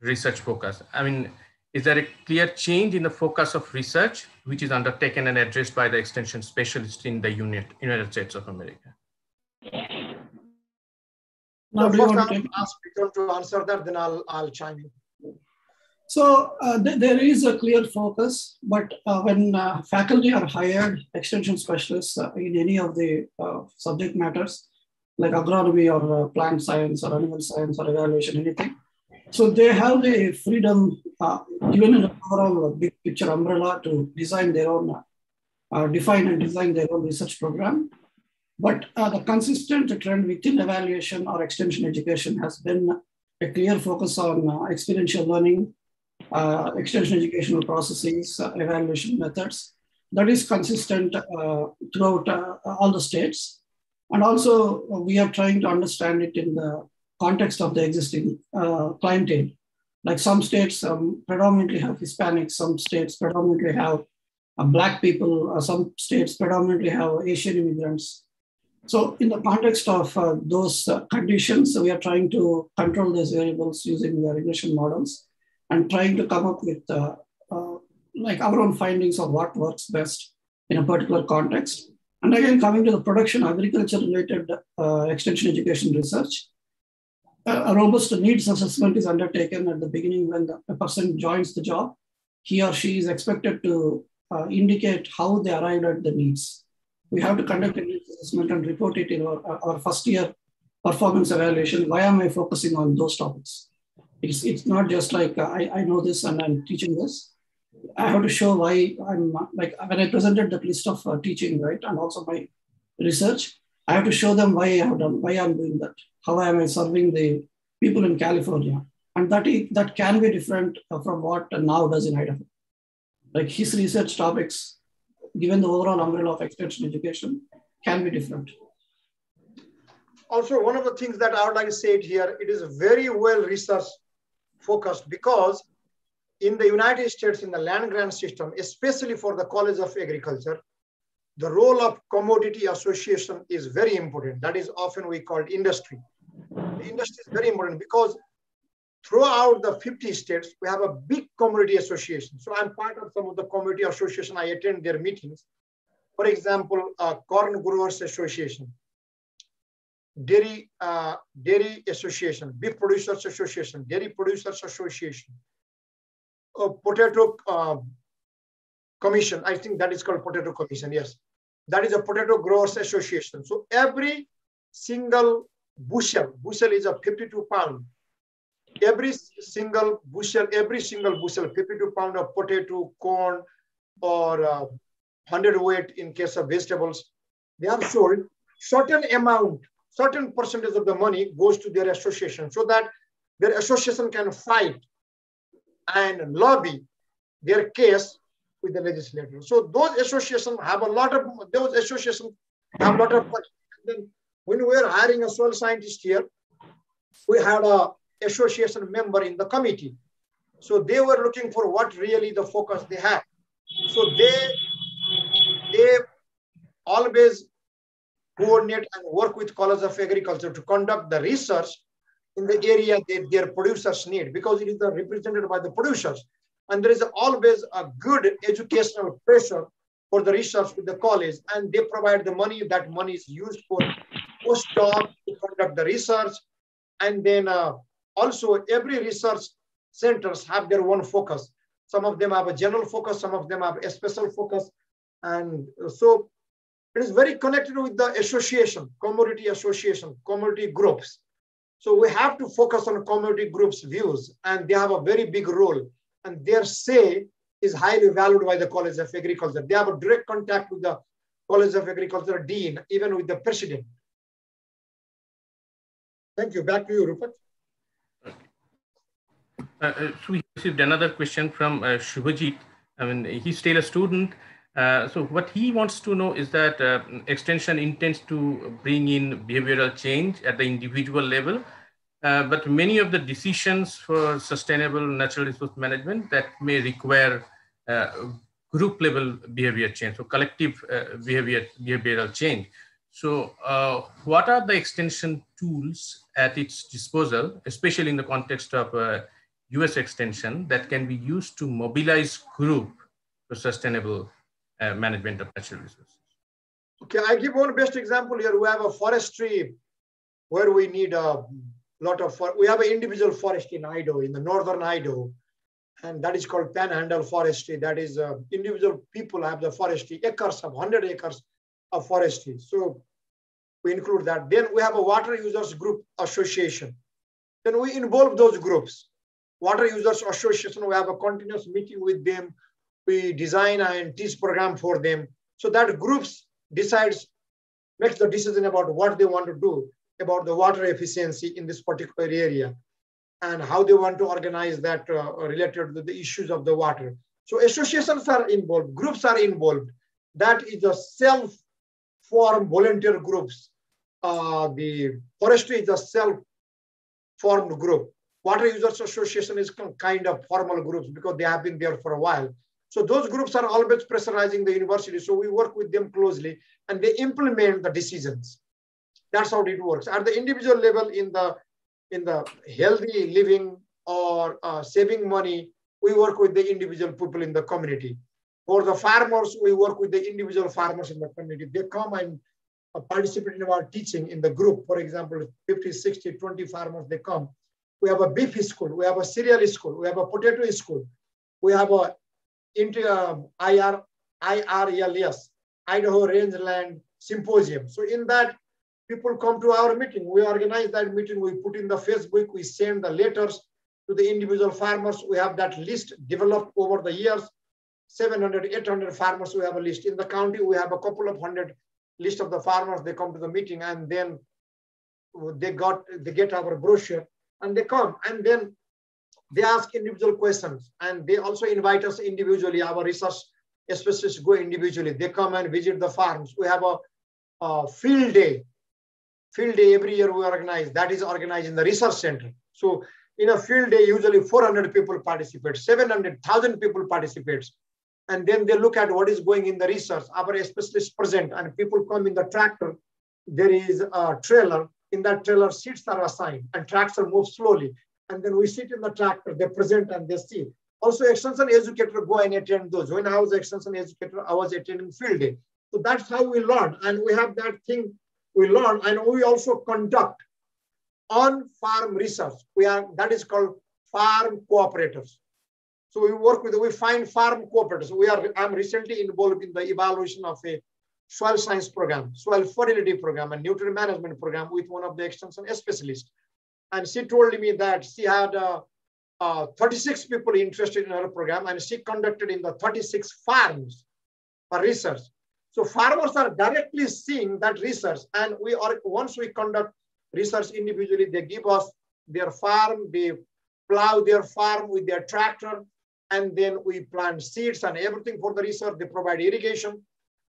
research focus? I mean, is there a clear change in the focus of research, which is undertaken and addressed by the extension specialists in the unit, United States of America? Now, do you want to ask Peter to answer that, then I'll, I'll chime in. So uh, th there is a clear focus, but uh, when uh, faculty are hired, extension specialists uh, in any of the uh, subject matters, like agronomy or uh, plant science or animal science or evaluation, anything, So they have the freedom uh, given an overall big picture umbrella to design their own, uh, define and design their own research program. But uh, the consistent trend within evaluation or extension education has been a clear focus on uh, experiential learning, uh, extension educational processes, uh, evaluation methods. That is consistent uh, throughout uh, all the states. And also, we are trying to understand it in the context of the existing clientele. Like some states um, predominantly have Hispanics, some states predominantly have Black people, some states predominantly have Asian immigrants. So in the context of uh, those uh, conditions, we are trying to control these variables using the regression models and trying to come up with uh, uh, like our own findings of what works best in a particular context. And again, coming to the production agriculture related uh, extension education research, a robust needs assessment is undertaken at the beginning when the, a person joins the job. He or she is expected to uh, indicate how they arrived at the needs we have to conduct a needs assessment and report it in our, our first year performance evaluation. Why am I focusing on those topics? It's, it's not just like uh, I, I know this and I'm teaching this. I have to show why I'm like when I presented the list of uh, teaching, right, and also my research, I have to show them why I have done, why I'm doing that. How I am serving the people in California? And that, that can be different from what Nav does in Idaho. Like his research topics given the overall umbrella of extension education, can be different. Also, one of the things that I would like to say here, it is very well research focused because in the United States, in the land grant system, especially for the College of Agriculture, the role of commodity association is very important. That is often we call industry. The industry is very important because throughout the 50 states, we have a big commodity association. So I'm part of some of the commodity association. I attend their meetings. For example, uh, Corn Growers Association, Dairy, uh, Dairy Association, Beef Producers Association, Dairy Producers Association, uh, Potato uh, Commission. I think that is called Potato Commission, yes. That is a Potato Growers Association. So every single bushel, bushel is a 52 pound, every single bushel, every single bushel, 52 pound of potato, corn, or uh, 100 weight in case of vegetables, they are sold. Certain amount, certain percentage of the money goes to their association so that their association can fight and lobby their case with the legislature. So those associations have a lot of, those associations have a lot of, and then when we were hiring a soil scientist here, we had a association member in the committee. So they were looking for what really the focus they had. So they, they always coordinate and work with College of Agriculture to conduct the research in the area that their producers need because it is represented by the producers. And there is always a good educational pressure for the research with the college and they provide the money. That money is used for postdoc to conduct the research and then uh, also, every research centers have their own focus. Some of them have a general focus, some of them have a special focus. And so it is very connected with the association, community association, community groups. So we have to focus on community groups' views, and they have a very big role. And their say is highly valued by the College of Agriculture. They have a direct contact with the College of Agriculture dean, even with the president. Thank you. Back to you, Rupak. Uh, uh, so we received another question from uh, Shubhajit. I mean, he's still a student. Uh, so what he wants to know is that uh, extension intends to bring in behavioral change at the individual level, uh, but many of the decisions for sustainable natural resource management that may require uh, group level behavior change, so collective behavior behavioral change. So what are the extension tools at its disposal, especially in the context of US extension that can be used to mobilize group for sustainable uh, management of natural resources. Okay, I give one best example here. We have a forestry where we need a lot of, we have an individual forest in Idaho, in the northern Idaho, and that is called panhandle forestry. That is uh, individual people have the forestry, acres of 100 acres of forestry. So we include that. Then we have a water users group association. Then we involve those groups Water Users Association, we have a continuous meeting with them. We design and teach program for them. So that groups decides, makes the decision about what they want to do about the water efficiency in this particular area and how they want to organize that uh, related to the issues of the water. So associations are involved, groups are involved. That is a self-formed volunteer groups. Uh, the forestry is a self-formed group. Water Users Association is kind of formal groups because they have been there for a while. So those groups are always pressurizing the university. So we work with them closely and they implement the decisions. That's how it works. At the individual level, in the in the healthy living or uh, saving money, we work with the individual people in the community. For the farmers, we work with the individual farmers in the community. They come and uh, participate in our teaching in the group. For example, 50, 60, 20 farmers, they come. We have a beef school, we have a cereal school, we have a potato school, we have a into um, IR, Idaho Rangeland Symposium. So in that, people come to our meeting. We organize that meeting. We put in the Facebook. We send the letters to the individual farmers. We have that list developed over the years. 700, 800 farmers, we have a list. In the county, we have a couple of hundred list of the farmers. They come to the meeting and then they got they get our brochure and they come. And then they ask individual questions and they also invite us individually. Our research specialists go individually. They come and visit the farms. We have a, a field day. Field day every year we organize. That is organized in the research center. So in a field day, usually 400 people participate, 700,000 people participate. And then they look at what is going in the research. Our specialists present and people come in the tractor. There is a trailer. In that trailer, seats are assigned and tractor moves slowly and then we sit in the tractor, they present and they see. Also, extension educator go and attend those. When I was extension educator, I was attending field day. So that's how we learn. And we have that thing we learn and we also conduct on-farm research. We are, that is called farm cooperators. So we work with, we find farm cooperators. We are, I'm recently involved in the evaluation of a soil science program, soil fertility program, and nutrient management program with one of the extension specialists. And she told me that she had uh, uh, 36 people interested in her program and she conducted in the 36 farms for research. So farmers are directly seeing that research and we are, once we conduct research individually, they give us their farm, they plow their farm with their tractor, and then we plant seeds and everything for the research. They provide irrigation,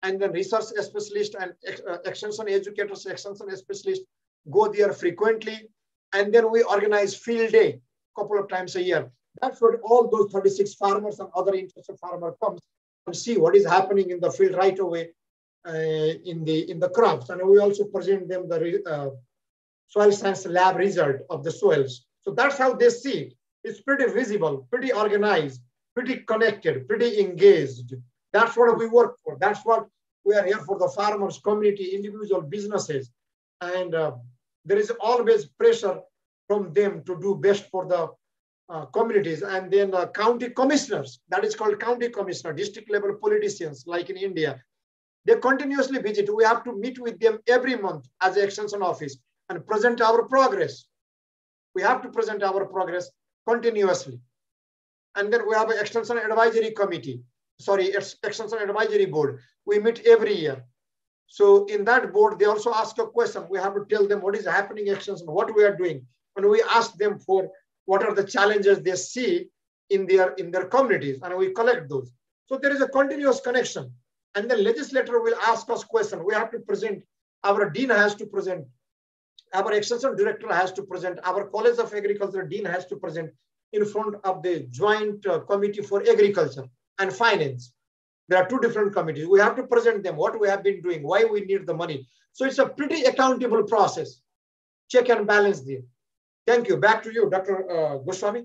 and then research specialists and uh, extension educators, extension specialists go there frequently and then we organize field day a couple of times a year. That's what all those 36 farmers and other interested farmer comes and see what is happening in the field right away uh, in the in the crops. And we also present them the uh, soil science lab result of the soils. So that's how they see it. It's pretty visible, pretty organized, pretty connected, pretty engaged. That's what we work for. That's what we are here for the farmers, community, individual businesses. And uh, there is always pressure from them to do best for the uh, communities. And then uh, county commissioners, that is called county commissioner, district level politicians like in India, they continuously visit. We have to meet with them every month as an extension office and present our progress. We have to present our progress continuously. And then we have an extension advisory committee, sorry, extension advisory board. We meet every year. So in that board, they also ask a question. We have to tell them what is happening extension, what we are doing. And we ask them for what are the challenges they see in their, in their communities, and we collect those. So there is a continuous connection. And the legislator will ask us question. We have to present, our dean has to present, our extension director has to present, our College of Agriculture dean has to present in front of the Joint uh, Committee for Agriculture and Finance. There are two different committees. We have to present them what we have been doing, why we need the money. So it's a pretty accountable process. Check and balance there. Thank you. Back to you, Dr. Uh, Goswami.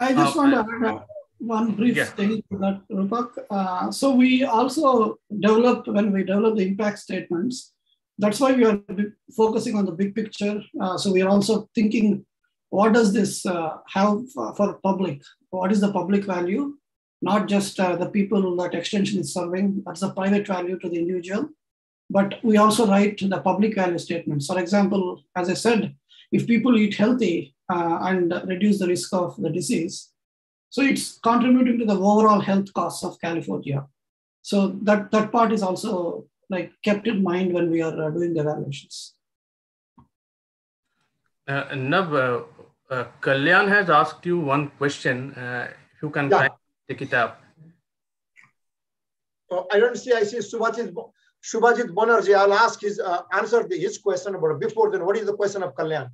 I just want to add one brief yeah. thing to that, Rupak. Uh, so we also developed, when we develop the impact statements, that's why we are focusing on the big picture. Uh, so we are also thinking, what does this uh, have for public? What is the public value? not just uh, the people that extension is serving, that's a private value to the individual, but we also write the public value statements. For example, as I said, if people eat healthy, uh, and reduce the risk of the disease. So it's contributing to the overall health costs of California. So that, that part is also like kept in mind when we are uh, doing the evaluations. Uh, Nav, uh, uh, Kalyan has asked you one question. Uh, if you can Yeah. take it up. Oh, I don't see. I see Subhajit, Subhajit Banerjee. I'll ask his uh, answer the, his question. But before then, what is the question of Kalyan?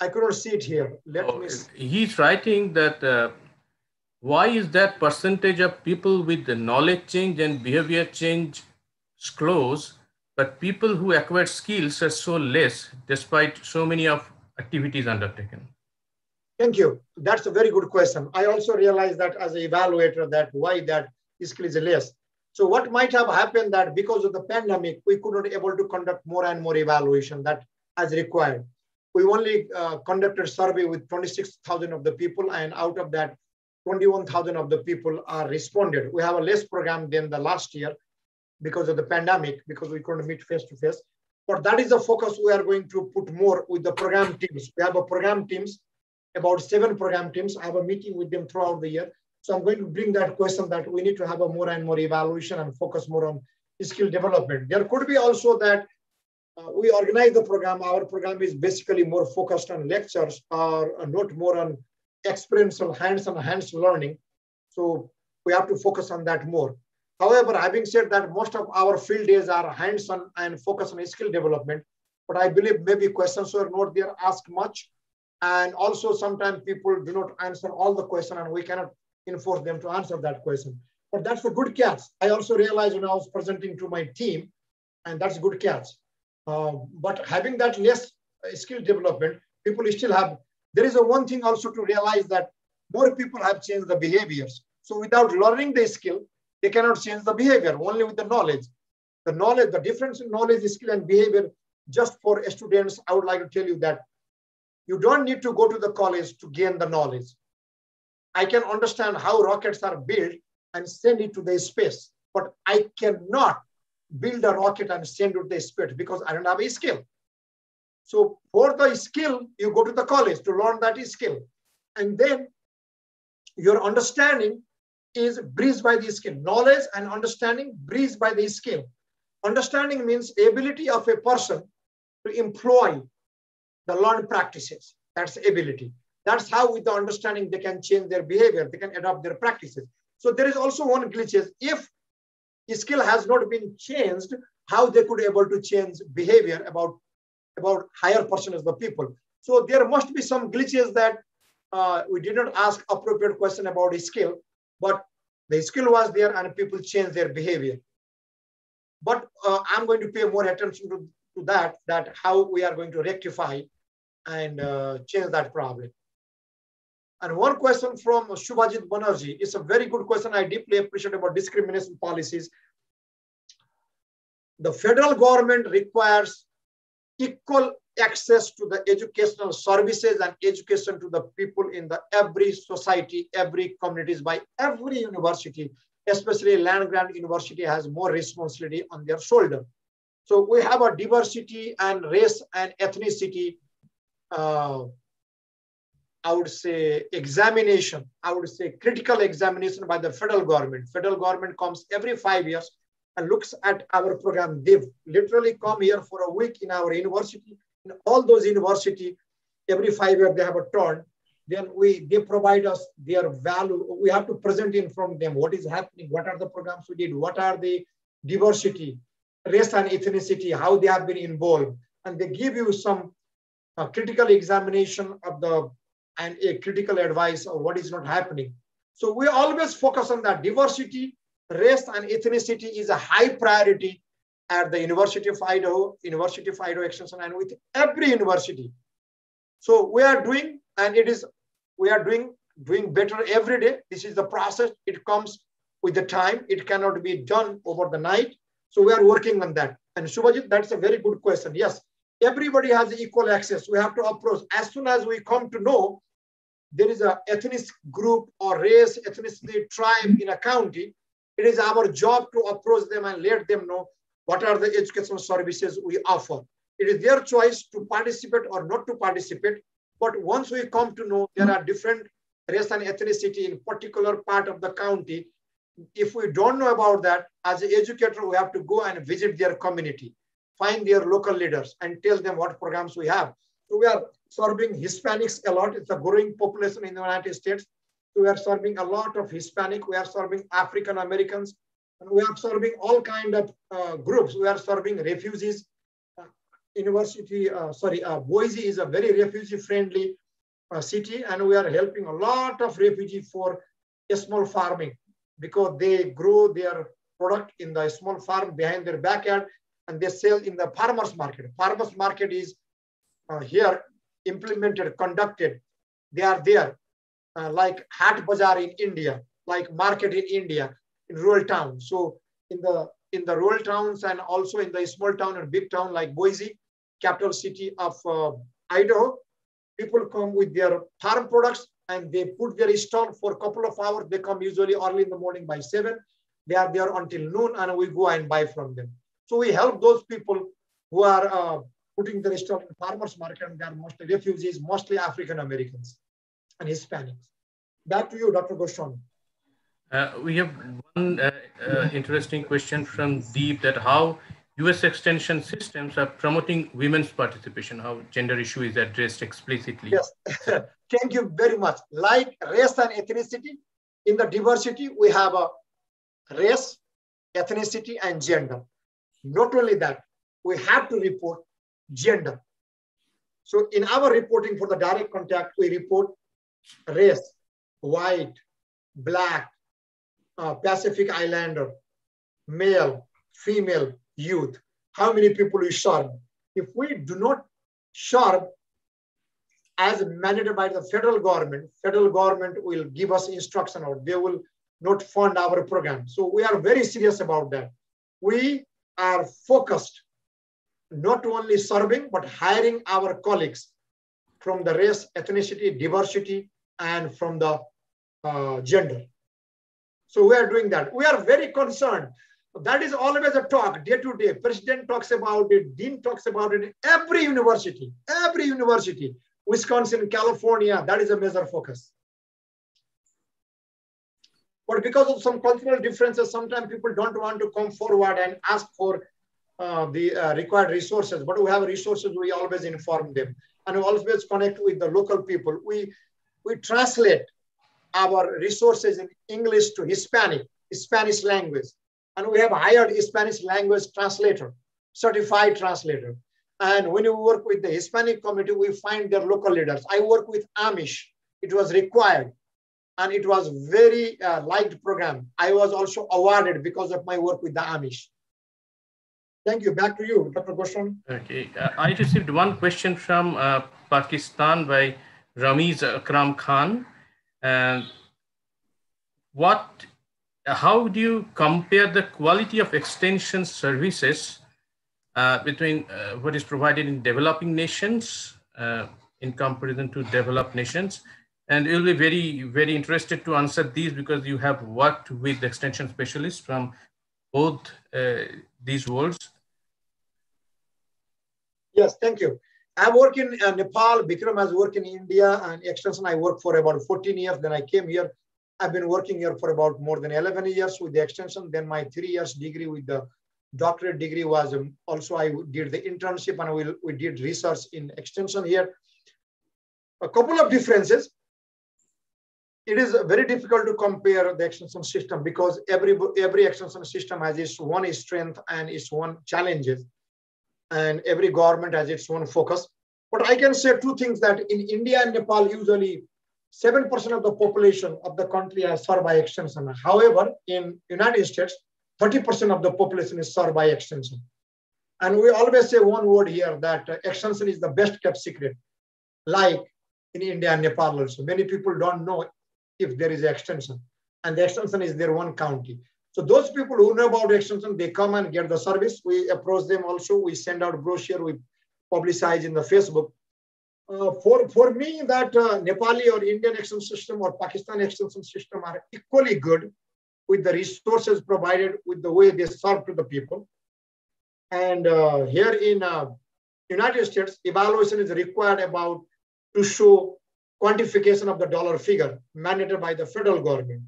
I couldn't see it here. Let Oh, me. See. he's writing that uh, why is that percentage of people with the knowledge change and behavior change close, but people who acquire skills are so less despite so many of activities undertaken? Thank you. That's a very good question. I also realized that as an evaluator that why that skill is less. So what might have happened that because of the pandemic, we could not able to conduct more and more evaluation that as required. We only uh, conducted survey with 26,000 of the people and out of that, 21,000 of the people are responded. We have a less program than the last year because of the pandemic, because we couldn't meet face to face. But that is the focus we are going to put more with the program teams. We have a program teams about seven program teams. I have a meeting with them throughout the year. So I'm going to bring that question that we need to have a more and more evaluation and focus more on skill development. There could be also that uh, we organize the program. Our program is basically more focused on lectures or uh, not more on experiential hands-on hands learning. So we have to focus on that more. However, having said that, most of our field days are hands-on and focus on skill development. But I believe maybe questions were not there asked much. And also sometimes people do not answer all the question and we cannot enforce them to answer that question. But that's a good catch. I also realized when I was presenting to my team, and that's good catch. Uh, but having that less skill development, people still have, there is a one thing also to realize that more people have changed the behaviors. So without learning the skill, they cannot change the behavior, only with the knowledge. The knowledge, the difference in knowledge, skill, and behavior, just for students, I would like to tell you that you don't need to go to the college to gain the knowledge. I can understand how rockets are built and send it to the space, but I cannot build a rocket and send it to the space because I don't have a skill. So for the skill, you go to the college to learn that skill. And then your understanding is breathed by the skill. Knowledge and understanding breathed by the skill. Understanding means ability of a person to employ the learned practices. That's ability. That's how with the understanding they can change their behavior, they can adopt their practices. So there is also one glitches. If skill has not been changed, how they could able to change behavior about, about higher percentage of the people. So there must be some glitches that uh, we did not ask appropriate question about skill, but the skill was there and people changed their behavior. But uh, I'm going to pay more attention to, to that, that how we are going to rectify and uh, change that problem. And one question from Shubhajit Banerjee is a very good question. I deeply appreciate about discrimination policies. The federal government requires equal access to the educational services and education to the people in the every society, every communities by every university, especially land grant university has more responsibility on their shoulder. So we have a diversity and race and ethnicity uh, I would say examination, I would say critical examination by the federal government. Federal government comes every five years and looks at our program. They've literally come here for a week in our university. In all those university, every five years they have a turn. Then we they provide us their value. We have to present in from them what is happening, what are the programs we did, what are the diversity, race and ethnicity, how they have been involved. And they give you some uh, critical examination of the and a critical advice of what is not happening. So we always focus on that diversity, race and ethnicity is a high priority at the University of Idaho, University of Idaho Extension and with every university. So we are doing, and it is, we are doing, doing better every day. This is the process. It comes with the time. It cannot be done over the night. So we are working on that. And Shubhajit, that's a very good question. Yes, everybody has equal access. We have to approach as soon as we come to know there is a ethnic group or race, ethnicity, tribe in a county. It is our job to approach them and let them know what are the educational services we offer. it is their choice to participate or not to participate. But once we come to know there are different race and ethnicity in particular part of the county, if we don't know about that, as an educator, we have to go and visit their community, find their local leaders and tell them what programs we have. So we are serving Hispanics a lot. It's a growing population in the United States. So we are serving a lot of Hispanic. We are serving African Americans. And we are serving all kind of uh, groups. We are serving refugees. Uh, university, uh, sorry, uh, Boise is a very refugee-friendly uh, city, and we are helping a lot of refugee for small farming because they grow their product in the small farm behind their backyard and they sell in the farmers market. Farmers market is uh, here implemented, conducted. They are there, uh, like Hat Bazaar in India, like market in India, in rural towns. So in the in the rural towns and also in the small town and big town like Boise, capital city of uh, Idaho, people come with their farm products and they put their stall for a couple of hours. They come usually early in the morning by seven. They are there until noon and we go and buy from them. So we help those people who are uh, putting their stall in farmers market and they are mostly refugees, mostly African Americans and Hispanics. Back to you, Dr. Goswami. Uh, we have one uh, uh, interesting question from Deep that how US extension systems are promoting women's participation, how gender issue is addressed explicitly. Yes, thank you very much. Like race and ethnicity, in the diversity, we have a race, ethnicity, and gender. Not only that, we have to report gender. So in our reporting for the direct contact, we report race, white, black, uh, Pacific Islander, male, female, youth. How many people we serve? If we do not serve as mandated by the federal government, federal government will give us instruction or they will not fund our program. So we are very serious about that. We are focused not only serving, but hiring our colleagues from the race, ethnicity, diversity, and from the uh, gender. So we are doing that. We are very concerned. That is always a talk day to day. President talks about it, Dean talks about it. Every university, every university, Wisconsin, California, that is a major focus. But because of some cultural differences, sometimes people don't want to come forward and ask for uh, the uh, required resources. But we have resources, we always inform them. And we always connect with the local people. We, we translate our resources in English to Hispanic, Spanish language. And we have hired Spanish language translator, certified translator. And when you work with the Hispanic community, we find their local leaders. I work with Amish. It was required. And it was very uh, liked program. I was also awarded because of my work with the Amish. Thank you. Back to you, Dr. Goswami. Okay. Uh, I received one question from uh, Pakistan by Ramiz Akram Khan. And what, how do you compare the quality of extension services uh, between uh, what is provided in developing nations uh, in comparison to developed nations? And you'll be very, very interested to answer these because you have worked with extension specialists from both uh, these worlds. Yes, thank you. I work in uh, Nepal. Bikram has worked in India and extension. I worked for about 14 years. Then I came here. I've been working here for about more than 11 years with the extension. Then my three years degree with the doctorate degree was um, also I did the internship and we, we did research in extension here. A couple of differences. It is very difficult to compare the extension system because every every extension system has its one strength and its one challenges and every government has its own focus. But I can say two things that in India and Nepal, usually 7% of the population of the country are served by extension. However, in United States, 30% of the population is served by extension. And we always say one word here that extension is the best kept secret, like in India and Nepal also. Many people don't know if there is extension and the extension is their one county. So those people who know about extension, they come and get the service. We approach them also. We send out brochure. We publicize in the Facebook. Uh, for, for me, that uh, Nepali or Indian extension system or Pakistan extension system are equally good with the resources provided with the way they serve to the people. And uh, here in uh, United States, evaluation is required about to show quantification of the dollar figure mandated by the federal government.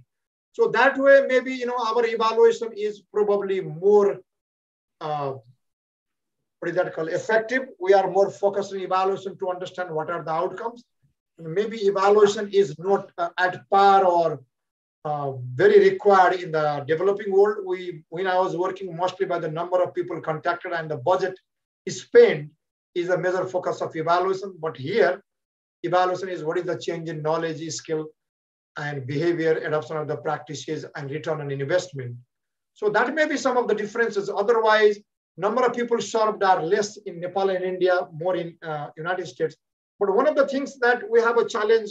So that way, maybe you know our evaluation is probably more uh, what is that called effective. We are more focused on evaluation to understand what are the outcomes. Maybe evaluation is not uh, at par or uh, very required in the developing world. We, when I was working mostly by the number of people contacted and the budget spent is a major focus of evaluation. But here, evaluation is what is the change in knowledge, skill, and behavior, adoption of the practices, and return on investment. So that may be some of the differences. Otherwise, number of people served are less in Nepal and India, more in uh, United States. But one of the things that we have a challenge,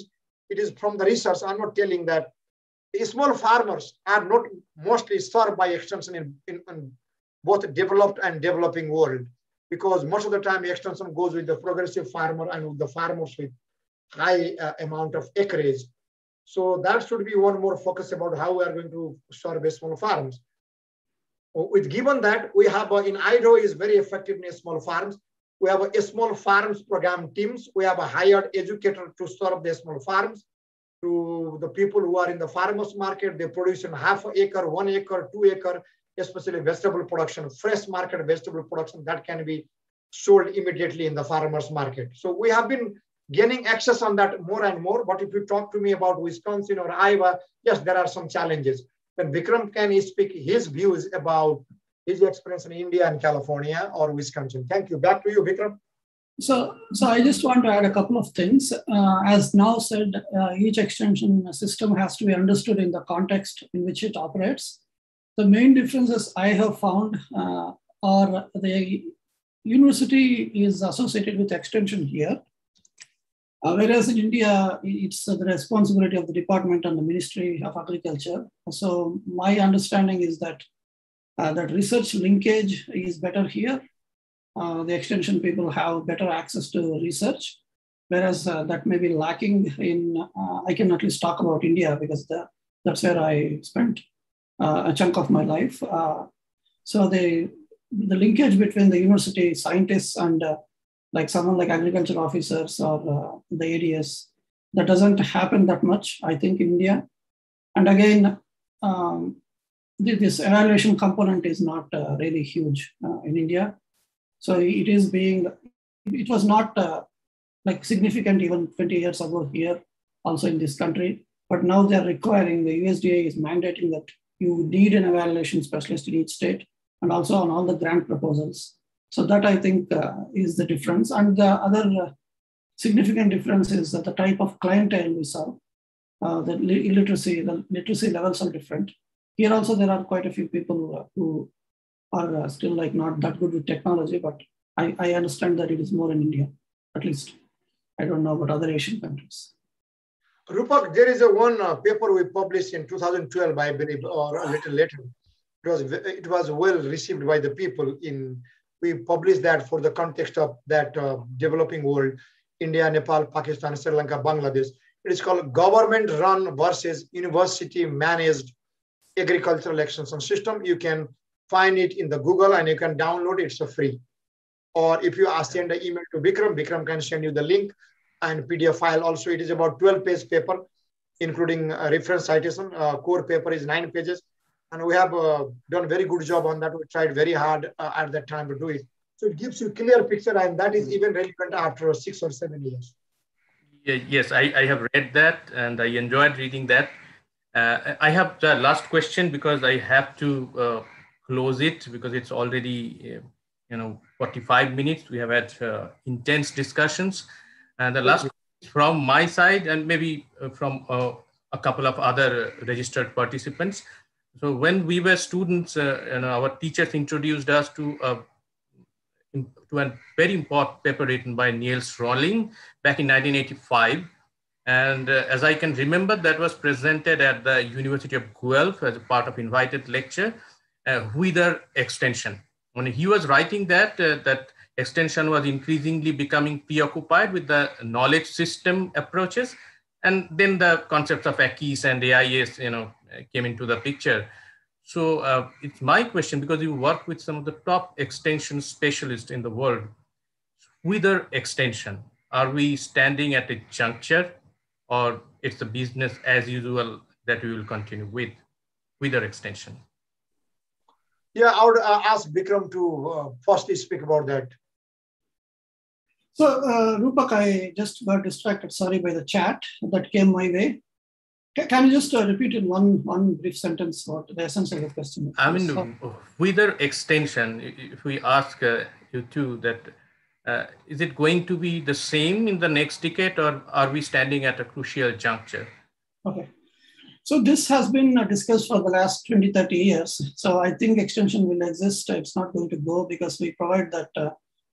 it is from the research, I'm not telling that small farmers are not mostly served by extension in, in, in both developed and developing world because most of the time extension goes with the progressive farmer and with the farmers with high uh, amount of acreage. So that should be one more focus about how we are going to serve small farms. With given that we have uh, in Idaho is very effective in small farms. We have a small farms program teams. We have a hired educator to serve the small farms to the people who are in the farmers market. They produce in half acre, one acre, two acre, especially vegetable production, fresh market vegetable production that can be sold immediately in the farmers market. So we have been gaining access on that more and more. But if you talk to me about Wisconsin or Iowa, yes, there are some challenges. Then Vikram can speak his views about his experience in India and California or Wisconsin. Thank you. Back to you, Vikram. So, so I just want to add a couple of things. Uh, as Nav said, uh, each extension system has to be understood in the context in which it operates. The main differences I have found uh, are the university is associated with extension here. Uh, whereas in India, it's the responsibility of the department and the Ministry of Agriculture. So my understanding is that uh, that research linkage is better here uh, the extension people have better access to research, whereas uh, that may be lacking in, uh, I can at least talk about India because the, that's where I spent uh, a chunk of my life. Uh, so the, the linkage between the university scientists and uh, like someone like agriculture officers or the ADS, that doesn't happen that much, I think, in India. And again, um, this evaluation component is not really huge in India so it is being, it was not uh, like significant even 20 years ago here, also in this country. But now they're requiring, the USDA is mandating that you need an evaluation specialist in each state and also on all the grant proposals. So that I think uh, is the difference. And the other uh, significant difference is that the type of clientele we serve, uh, the illiteracy, the literacy levels are different. Here also there are quite a few people who are uh, still like not that good with technology, but I, I understand that it is more in India, at least. I don't know about other Asian countries. Rupak, there is a one uh, paper we published in 2012, I believe, or a little later. It was it was well received by the people. In we published that for the context of that uh, developing world, India, Nepal, Pakistan, Sri Lanka, Bangladesh. It is called government-run versus university-managed agricultural extension system. You can find it in the Google and you can download it. It's a free. Or if you ask send an email to Bikram, Bikram can send you the link and PDF file. Also, it is about 12 page paper, including reference citation. Uh, core paper is nine pages. And we have uh, done a very good job on that. We tried very hard uh, at that time to do it. So it gives you clear picture and that is even relevant after six or seven years. Yes, I, I have read that and I enjoyed reading that. Uh, I have the last question because I have to uh, close it because it's already uh, you know 45 minutes. We have had uh, intense discussions, and the last from my side and maybe from a couple of other registered participants. So when we were students, uh, know, our teachers introduced us to uh, to a very important paper written by Niels Röling back in 1985. And uh, as I can remember, that was presented at the University of Guelph as a part of invited lecture uh, Whether extension. When he was writing that, uh, that extension was increasingly becoming preoccupied with the knowledge system approaches. And then the concepts of AKIS and AIS, you know, came into the picture. So uh, it's my question because you work with some of the top extension specialists in the world. Whither extension, are we standing at a juncture or it's the business as usual that we will continue with, Whither extension? Yeah, I would uh, ask Bikram to uh, firstly speak about that. So, uh, Rupak, I just got distracted, sorry, by the chat that came my way. Can you just uh, repeat in one one brief sentence what the essence of the question? I mean, so, Whither extension, if we ask uh, you two that, uh, is it going to be the same in the next decade or are we standing at a crucial juncture? Okay. So this has been uh, discussed for the last 20, 30 years. So I think extension will exist. It's not going to go because we provide that uh,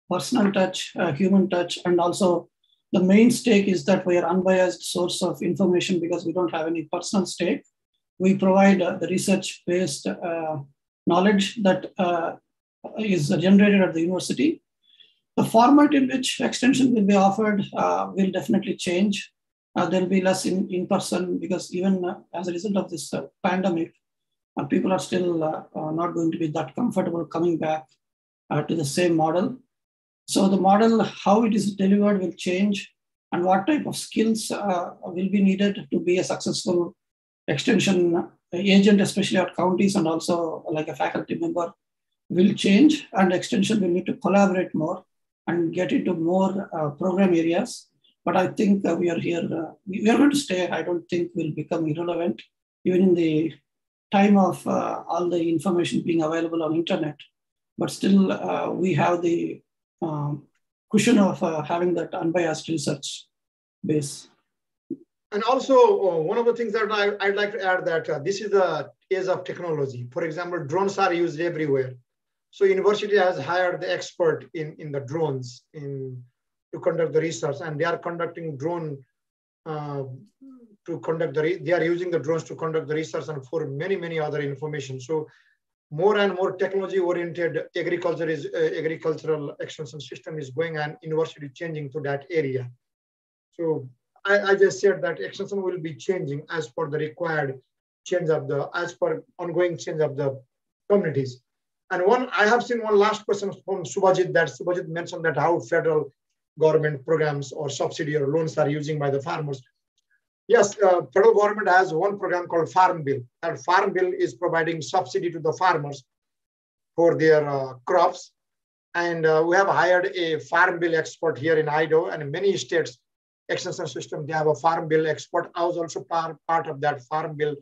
personal touch, uh, human touch, and also the main stake is that we are unbiased source of information because we don't have any personal stake. We provide uh, the research-based uh, knowledge that uh, is generated at the university. The format in which extension will be offered uh, will definitely change. Uh, there'll be less in, in person because even uh, as a result of this pandemic, people are still not going to be that comfortable coming back to the same model. So the model, how it is delivered will change and what type of skills uh, will be needed to be a successful extension agent, especially at counties and also like a faculty member will change and extension will need to collaborate more and get into more uh, program areas. But I think uh, we are here, uh, we are going to stay. I don't think we'll become irrelevant even in the time of uh, all the information being available on internet. But still, uh, we have the um, cushion of uh, having that unbiased research base. And also, uh, one of the things that I, would like to add that uh, this is the age of technology. For example, drones are used everywhere. So university has hired the expert in, in the drones in to conduct the research, and they are conducting drone uh, to conduct the, they are using the drones to conduct the research and for many, many other information. So more and more technology oriented agriculture is uh, agricultural extension system is going and university changing to that area. So I, I, just said that extension will be changing as per the required change of the as per ongoing change of the communities. And one i have seen one last question from subhajit that subhajit mentioned that how federal government programs or subsidy or loans are using by the farmers Yes, uh, federal government has one program called Farm Bill. That Farm Bill is providing subsidy to the farmers for their uh, crops. And uh, we have hired a Farm Bill expert here in Idaho and many states extension system, they have a Farm Bill expert. I was also part, part of that Farm Bill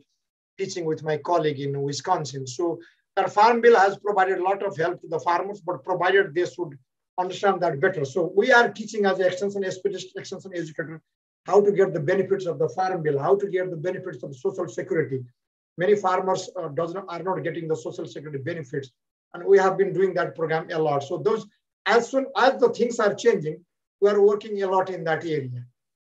teaching with my colleague in Wisconsin. So that Farm Bill has provided a lot of help to the farmers, but provided they should understand that better. So we are teaching as an extension, extension educator how to get the benefits of the farm bill, how to get the benefits of social security. Many farmers uh, not, are not getting the social security benefits. And we have been doing that program a lot. So those, as soon as the things are changing, we are working a lot in that area.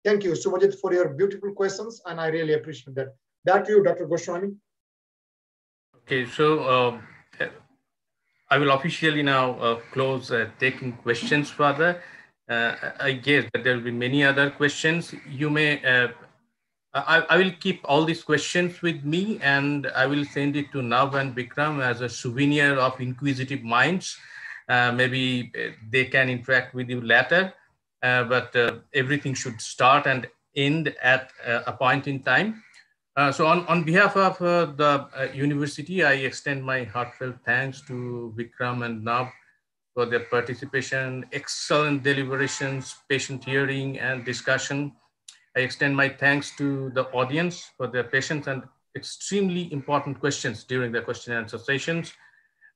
Thank you, Subhajit, for your beautiful questions. And I really appreciate that. Back to you, Dr. Goswami. Okay, so um, I will officially now uh, close uh, taking questions further I guess that there will be many other questions. You may, uh, I, I, will keep all these questions with me and I will send it to Nav and Vikram as a souvenir of inquisitive minds. Uh, maybe uh, they can interact with you later, uh, but uh, everything should start and end at a point in time. so on, on behalf of the university, I extend my heartfelt thanks to Vikram and Nav for their participation, excellent deliberations, patient hearing and discussion. I extend my thanks to the audience for their patience and extremely important questions during the question and answer sessions.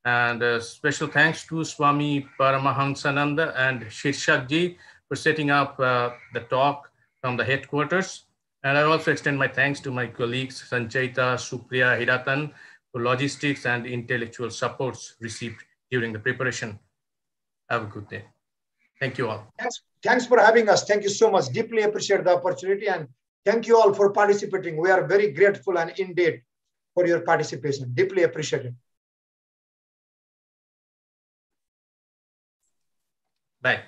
And a special thanks to Swami Paramahansananda and Shirshakji for setting up uh, the talk from the headquarters. And I also extend my thanks to my colleagues, Sanchaita, Supriya, Hiratan, for logistics and intellectual supports received during the preparation. Have a good day. Thank you all. Thanks, thanks for having us. Thank you so much. Deeply appreciate the opportunity and thank you all for participating. We are very grateful and indeed for your participation. Deeply appreciated. Bye.